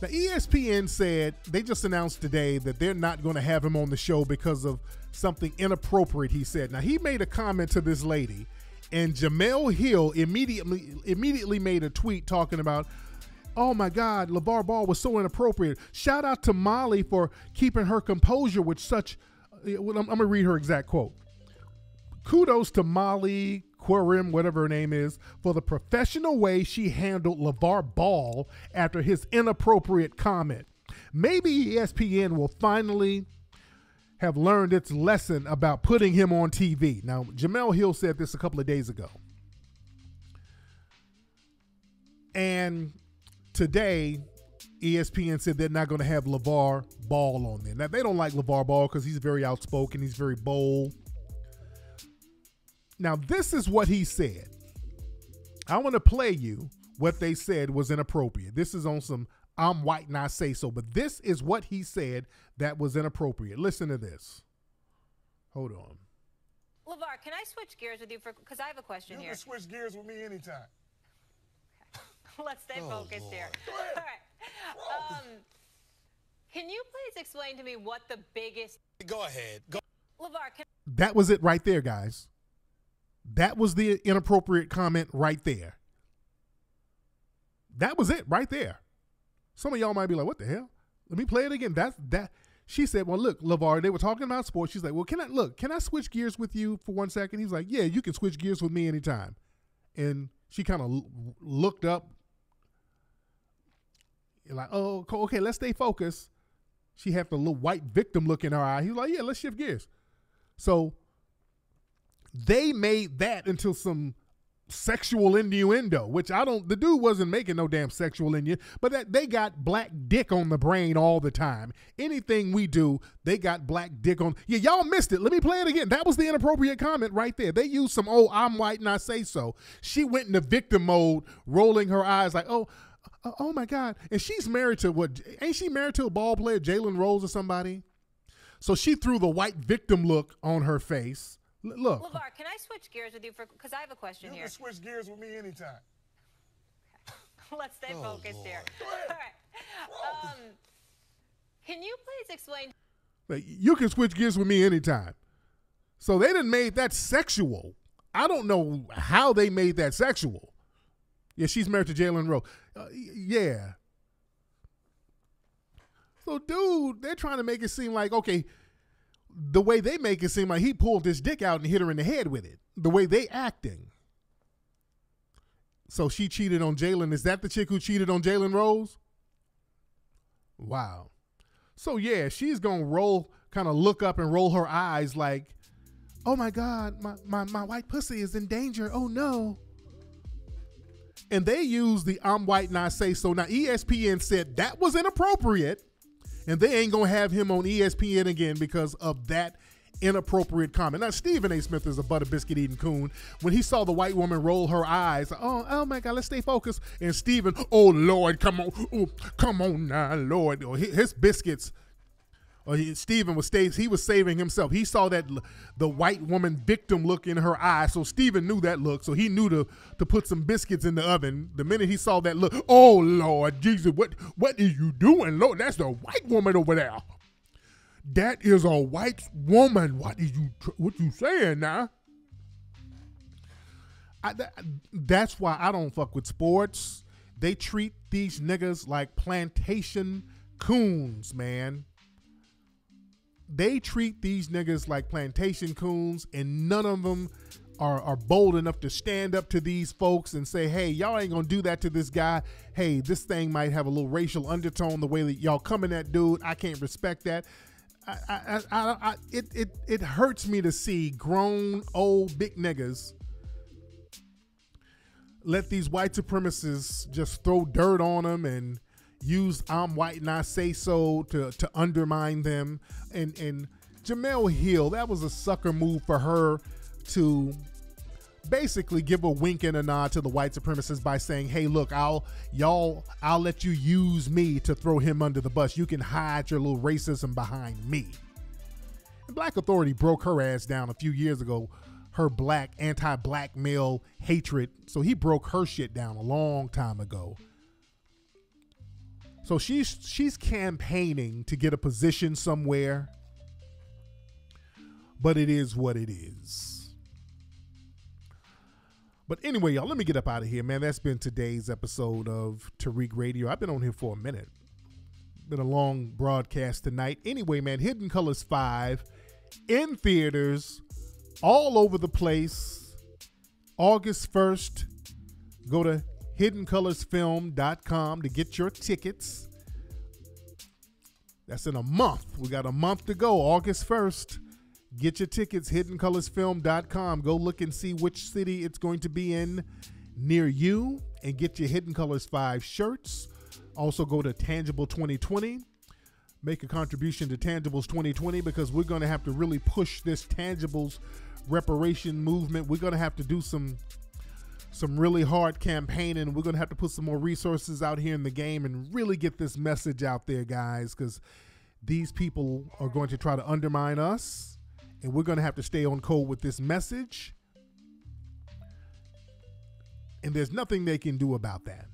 Now, ESPN said they just announced today that they're not going to have him on the show because of something inappropriate he said. Now, he made a comment to this lady, and Jemele Hill immediately immediately made a tweet talking about Oh my God, LeVar Ball was so inappropriate. Shout out to Molly for keeping her composure with such. Uh, I'm, I'm going to read her exact quote. Kudos to Molly Qerim, whatever her name is, for the professional way she handled LeVar Ball after his inappropriate comment. Maybe ESPN will finally have learned its lesson about putting him on TV. Now, Jemele Hill said this a couple of days ago. And today, ESPN said they're not going to have LeVar Ball on there. Now, they don't like LeVar Ball because he's very outspoken, he's very bold. Now, this is what he said. I want to play you what they said was inappropriate. This is on some I'm white and I say so, but this is what he said that was inappropriate. Listen to this. Hold on.
LeVar, can I switch gears with you for because I have a question
you
here.
You can switch gears with me anytime. Okay.
Let's stay oh, focused Lord. here. All right. Um, can you please explain to me what the biggest?
Go ahead. Go.
LeVar, can...
That was it right there, guys. That was the inappropriate comment right there. That was it right there. Some of y'all might be like, "What the hell?" Let me play it again. That's that. She said, "Well, look, LeVar, they were talking about sports." She's like, "Well, can I look? Can I switch gears with you for one second? He's like, "Yeah, you can switch gears with me anytime." And she kind of looked up, like, oh, okay, let's stay focused. She had the little white victim look in her eye. He's like, yeah, let's shift gears. So they made that into some sexual innuendo, which I don't. The dude wasn't making no damn sexual innuendo, but that they got black dick on the brain all the time. Anything we do, they got black dick on. Yeah, y'all missed it. Let me play it again. That was the inappropriate comment right there. They used some oh I'm white and I say so. She went into victim mode, rolling her eyes like oh oh, oh my God. And she's married to what? Ain't she married to a ball player, Jalen Rose or somebody? So she threw the white victim look on her face. L- look.
LeVar, can I switch gears with you for because I have a question
you
here.
You can switch gears with me anytime.
Let's stay oh, focused Lord. here. All right. Um, can you please explain?
You can switch gears with me anytime. So they didn't made that sexual. I don't know how they made that sexual. Yeah, she's married to Jalen Rose. Uh, yeah. So, dude, they're trying to make it seem like okay, the way they make it seem like he pulled his dick out and hit her in the head with it. The way they acting. So she cheated on Jalen. Is that the chick who cheated on Jalen Rose? Wow. So yeah, she's gonna roll, kind of look up and roll her eyes like, oh my God, my, my, my white pussy is in danger. Oh no and they use the I'm white and I say so. Now ESPN said that was inappropriate, and they ain't gonna have him on ESPN again because of that inappropriate comment. Now Stephen A. Smith is a butter biscuit eating coon. When he saw the white woman roll her eyes, oh, oh my God, let's stay focused. And Stephen, oh Lord, come on, oh, come on now, Lord. His biscuits he, Stephen was he was saving himself. He saw that the white woman victim look in her eye, so Stephen knew that look, so he knew to to put some biscuits in the oven. The minute he saw that look, oh Lord Jesus, what what is you doing, Lord? That's the white woman over there. That is a white woman. What is you what you saying now? I, that, that's why I don't fuck with sports. They treat these niggas like plantation coons, man. They treat these niggas like plantation coons, and none of them are, are bold enough to stand up to these folks and say, hey, y'all ain't gonna do that to this guy. Hey, this thing might have a little racial undertone the way that y'all coming at dude. I can't respect that. I, I, I, I, it, it, it hurts me to see grown, old, big niggas let these white supremacists just throw dirt on them and use I'm white and I say so to to undermine them. And and Jemele Hill, that was a sucker move for her to basically give a wink and a nod to the white supremacists by saying, "Hey, look, I'll y'all I'll let you use me to throw him under the bus. You can hide your little racism behind me." And Black Authority broke her ass down a few years ago her black anti-black male hatred. So he broke her shit down a long time ago. So she's she's campaigning to get a position somewhere. But it is what it is. But anyway, y'all, let me get up out of here, man. That's been today's episode of Tariq Radio. I've been on here for a minute. Been a long broadcast tonight. Anyway, man, Hidden Colors 5 in theaters all over the place. August 1st, go to hiddencolorsfilm.com to get your tickets. That's in a month. We got a month to go, August 1st. Get your tickets, hiddencolorsfilm.com. Go look and see which city it's going to be in near you and get your Hidden Colors 5 shirts. Also, go to Tangible 2020 make a contribution to Tangibles 2020 because we're going to have to really push this Tangibles reparation movement. We're going to have to do some some really hard campaigning. We're going to have to put some more resources out here in the game and really get this message out there, guys, because these people are going to try to undermine us, and we're going to have to stay on code with this message. And there's nothing they can do about that.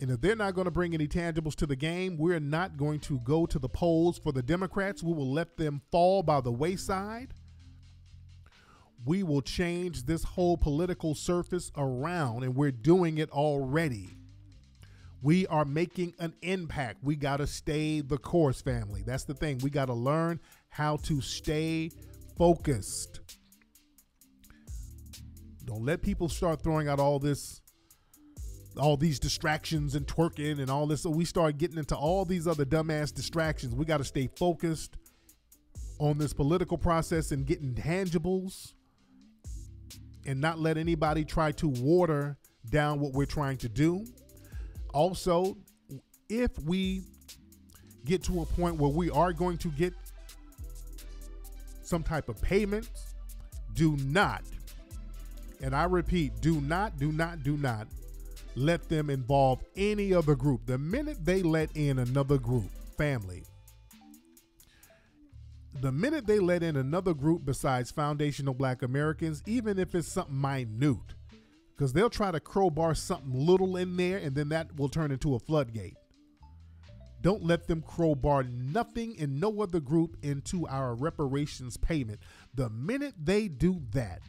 And if they're not going to bring any tangibles to the game, we're not going to go to the polls for the Democrats. We will let them fall by the wayside we will change this whole political surface around, and we're doing it already. We are making an impact. We got to stay the course, family. That's the thing. We got to learn how to stay focused. Don't let people start throwing out all this, all these distractions and twerking and all this. So we start getting into all these other dumbass distractions. We got to stay focused on this political process and getting tangibles and not let anybody try to water down what we're trying to do. Also, if we get to a point where we are going to get some type of payment, do not, and I repeat, do not, do not, do not let them involve any other group. The minute they let in another group, family, the minute they let in another group besides foundational black Americans, even if it's something minute, because they'll try to crowbar something little in there and then that will turn into a floodgate. Don't let them crowbar nothing and no other group into our reparations payment. The minute they do that,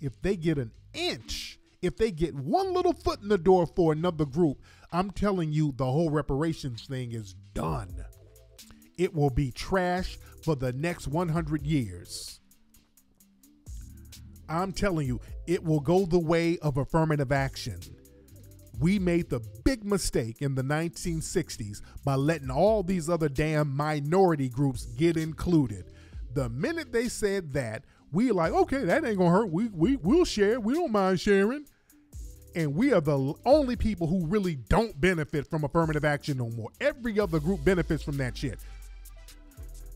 if they get an inch, if they get one little foot in the door for another group, I'm telling you, the whole reparations thing is done. It will be trash for the next 100 years. I'm telling you, it will go the way of affirmative action. We made the big mistake in the 1960s by letting all these other damn minority groups get included. The minute they said that, we like, okay, that ain't gonna hurt. We we we'll share. We don't mind sharing. And we are the only people who really don't benefit from affirmative action no more. Every other group benefits from that shit.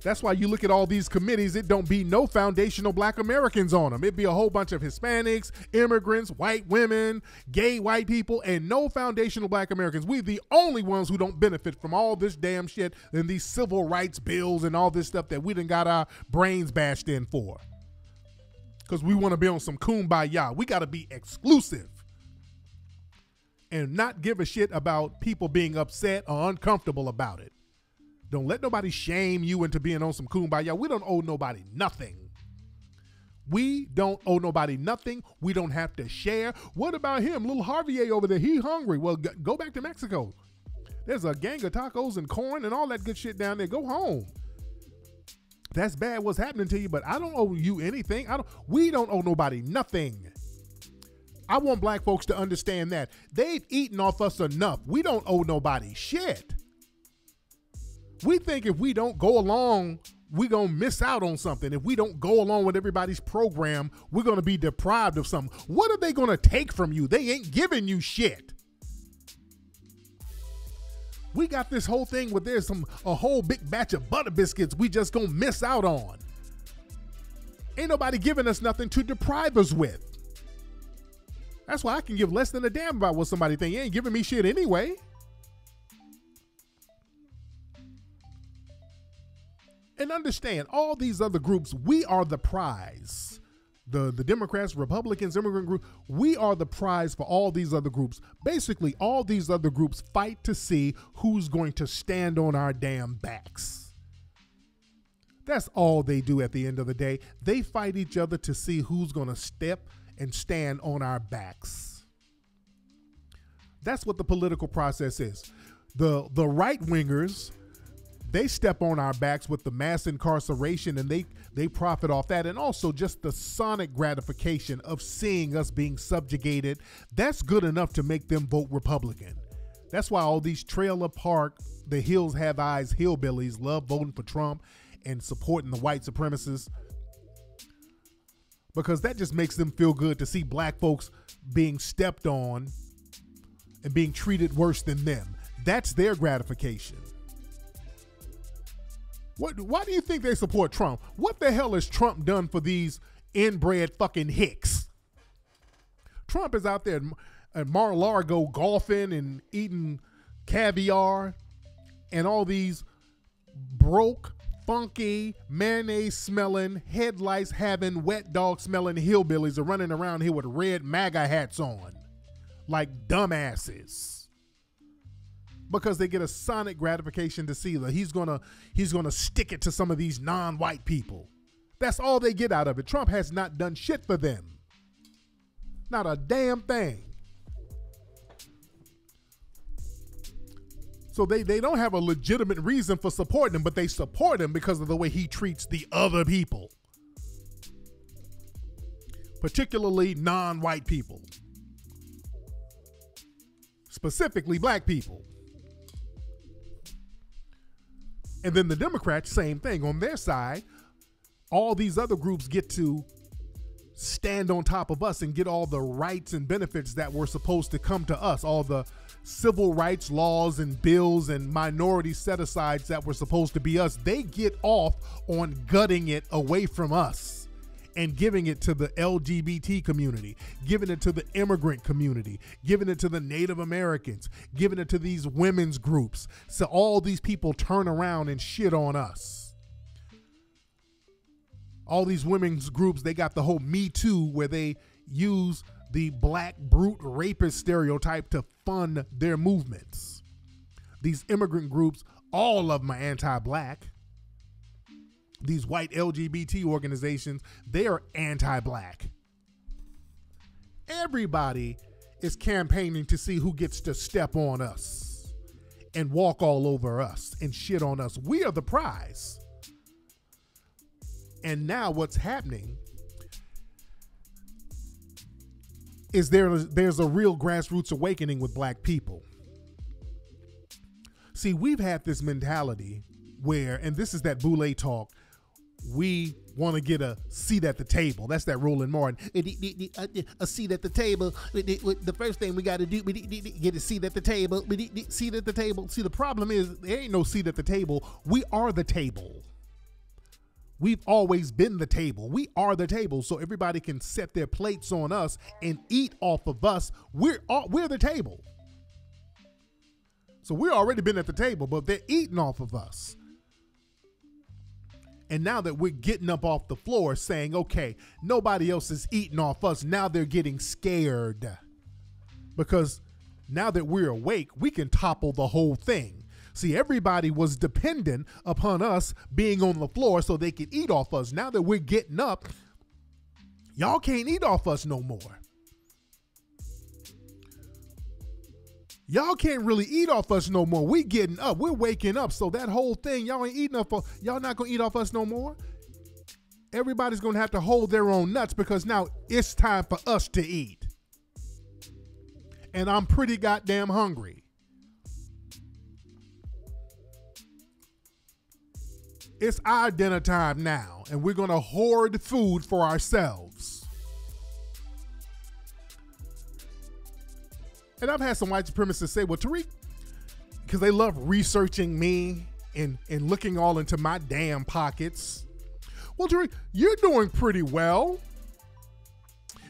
That's why you look at all these committees, it don't be no foundational black Americans on them. It be a whole bunch of Hispanics, immigrants, white women, gay white people, and no foundational black Americans. We're the only ones who don't benefit from all this damn shit and these civil rights bills and all this stuff that we done got our brains bashed in for. Because we want to be on some kumbaya. We got to be exclusive and not give a shit about people being upset or uncomfortable about it. Don't let nobody shame you into being on some kumbaya. We don't owe nobody nothing. We don't owe nobody nothing. We don't have to share. What about him, little Harvey over there? He hungry. Well, go back to Mexico. There's a gang of tacos and corn and all that good shit down there. Go home. That's bad what's happening to you, but I don't owe you anything. I don't we don't owe nobody nothing. I want black folks to understand that. They've eaten off us enough. We don't owe nobody shit. We think if we don't go along, we're to miss out on something. If we don't go along with everybody's program, we're to be deprived of something. What are they to take from you? They ain't giving you shit. We got this whole thing where there's some a whole big batch of butter biscuits we just gonna miss out on. Ain't nobody giving us nothing to deprive us with. That's why I can give less than a damn about what somebody think. You ain't giving me shit anyway. And understand, all these other groups, we are the prize. The, the Democrats, Republicans, immigrant group, we are the prize for all these other groups. Basically, all these other groups fight to see who's going to stand on our damn backs. That's all they do at the end of the day. They fight each other to see who's going to step and stand on our backs. That's what the political process is. The the right wingers, they step on our backs with the mass incarceration and they they profit off that and also just the sonic gratification of seeing us being subjugated. That's good enough to make them vote Republican. That's why all these trailer park, the hills have eyes hillbillies love voting for Trump and supporting the white supremacists because that just makes them feel good to see black folks being stepped on and being treated worse than them. That's their gratification. What why do you think they support Trump? What the hell has Trump done for these inbred fucking hicks? Trump is out there at Mar-a-Lago golfing and eating caviar and all these broke funky, mayonnaise smelling, headlights having, wet dog smelling hillbillies are running around here with red MAGA hats on like dumbasses because they get a sonic gratification to see that he's gonna he's gonna stick it to some of these non-white people. That's all they get out of it. Trump has not done shit for them. Not a damn thing. So they, they don't have a legitimate reason for supporting him, but they support him because of the way he treats the other people, particularly non white people, specifically black people. And then the Democrats, same thing. On their side, all these other groups get to stand on top of us and get all the rights and benefits that were supposed to come to us, all the civil rights laws and bills and minority set asides that were supposed to be us, they get off on gutting it away from us and giving it to the LGBT community, giving it to the immigrant community, giving it to the Native Americans, giving it to these women's groups. So all these people turn around and shit on us. All these women's groups, they got the whole Me Too where they use the black brute rapist stereotype to fund their movements. These immigrant groups, all of them are anti black. These white LGBT organizations, they are anti black. Everybody is campaigning to see who gets to step on us and walk all over us and shit on us. We are the prize. And now what's happening is there there's a real grassroots awakening with black people. See, we've had this mentality where, and this is that boule talk, we want to get a seat at the table. That's that Roland Martin. Eh, uh, a seat at the table. Eh, the first thing we got to do, get a seat at the table. Seat at the table. See, the problem is there ain't no seat at the table. We are the table. We've always been the table. We are the table, so everybody can set their plates on us and eat off of us. We're we're the table. So we've already been at the table, but they're eating off of us. And now that we're getting up off the floor saying, okay, nobody else is eating off us, now they're getting scared. Because now that we're awake, we can topple the whole thing. See, everybody was dependent upon us being on the floor so they could eat off us. Now that we're getting up, y'all can't eat off us no more. Y'all can't really eat off us no more. We getting up. We're waking up. So that whole thing, y'all ain't eating off. Y'all not gonna eat off us no more. Everybody's gonna have to hold their own nuts because now it's time for us to eat. And I'm pretty goddamn hungry. It's our dinner time now, and we're to hoard food for ourselves. And I've had some white supremacists say, well, Tariq, because they love researching me and, and looking all into my damn pockets. Well, Tariq, you're doing pretty well.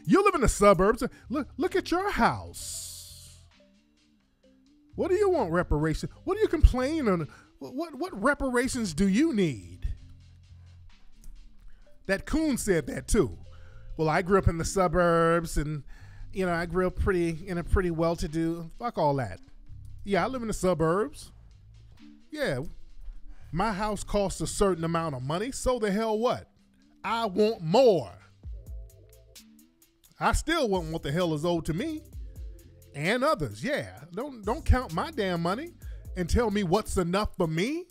You live in the suburbs. Look, look at your house. What do you want reparations? What do you complain on? What what reparations do you need? That coon said that too. Well, I grew up in the suburbs and you know, I grew up pretty in a pretty well-to-do. Fuck all that. Yeah, I live in the suburbs. Yeah. My house costs a certain amount of money, so the hell what? I want more. I still wouldn't want what the hell is owed to me and others. Yeah. Don't don't count my damn money and tell me what's enough for me?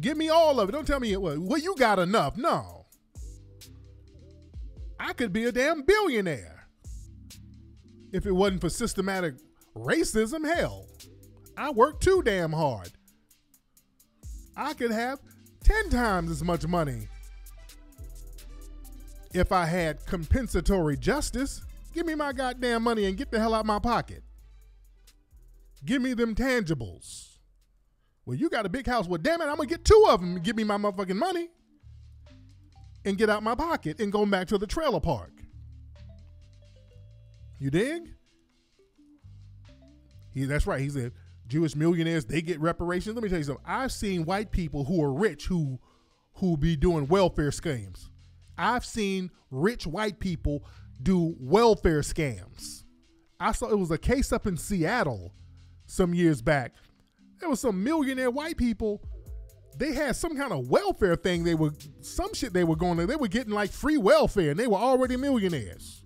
Give me all of it. Don't tell me, well, you got enough. No. I could be a damn billionaire if it wasn't for systematic racism. Hell, I work too damn hard. I could have 10 times as much money if I had compensatory justice. Give me my goddamn money and get the hell out my pocket. Give me them tangibles. Well, you got a big house. Well, damn it, I'm gonna get two of them give me my motherfucking money and get out my pocket and go back to the trailer park. You dig? He, that's right. He said Jewish millionaires they get reparations. Let me tell you something. I've seen white people who are rich who who be doing welfare schemes. I've seen rich white people do welfare scams. I saw it was a case up in Seattle some years back. There was some millionaire white people. They had some kind of welfare thing. They were some shit they were going to. They were getting like free welfare, and they were already millionaires.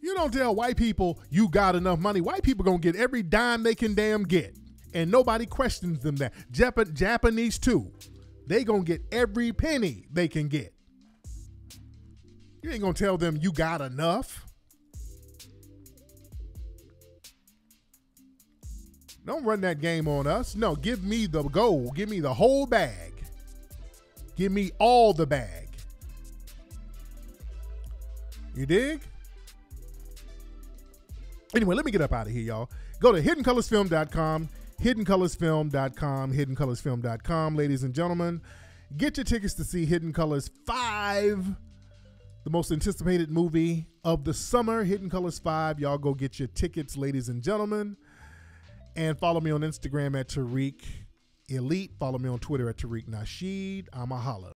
You don't tell white people you got enough money. White people gonna get every dime they can damn get, and nobody questions them that. Jap- Japanese too, they gonna get every penny they can get. You ain't gonna tell them you got enough. Don't run that game on us. No, give me the gold. Give me the whole bag. Give me all the bag. You dig? Anyway, let me get up out of here, y'all. Go to hiddencolorsfilm.com, hiddencolorsfilm.com, hiddencolorsfilm.com, ladies and gentlemen. Get your tickets to see Hidden Colors 5 the most anticipated movie of the summer, Hidden Colors 5. Y'all go get your tickets, ladies and gentlemen. And follow me on Instagram at Tariq Elite. Follow me on Twitter at Tariq Nasheed. I'm a holla.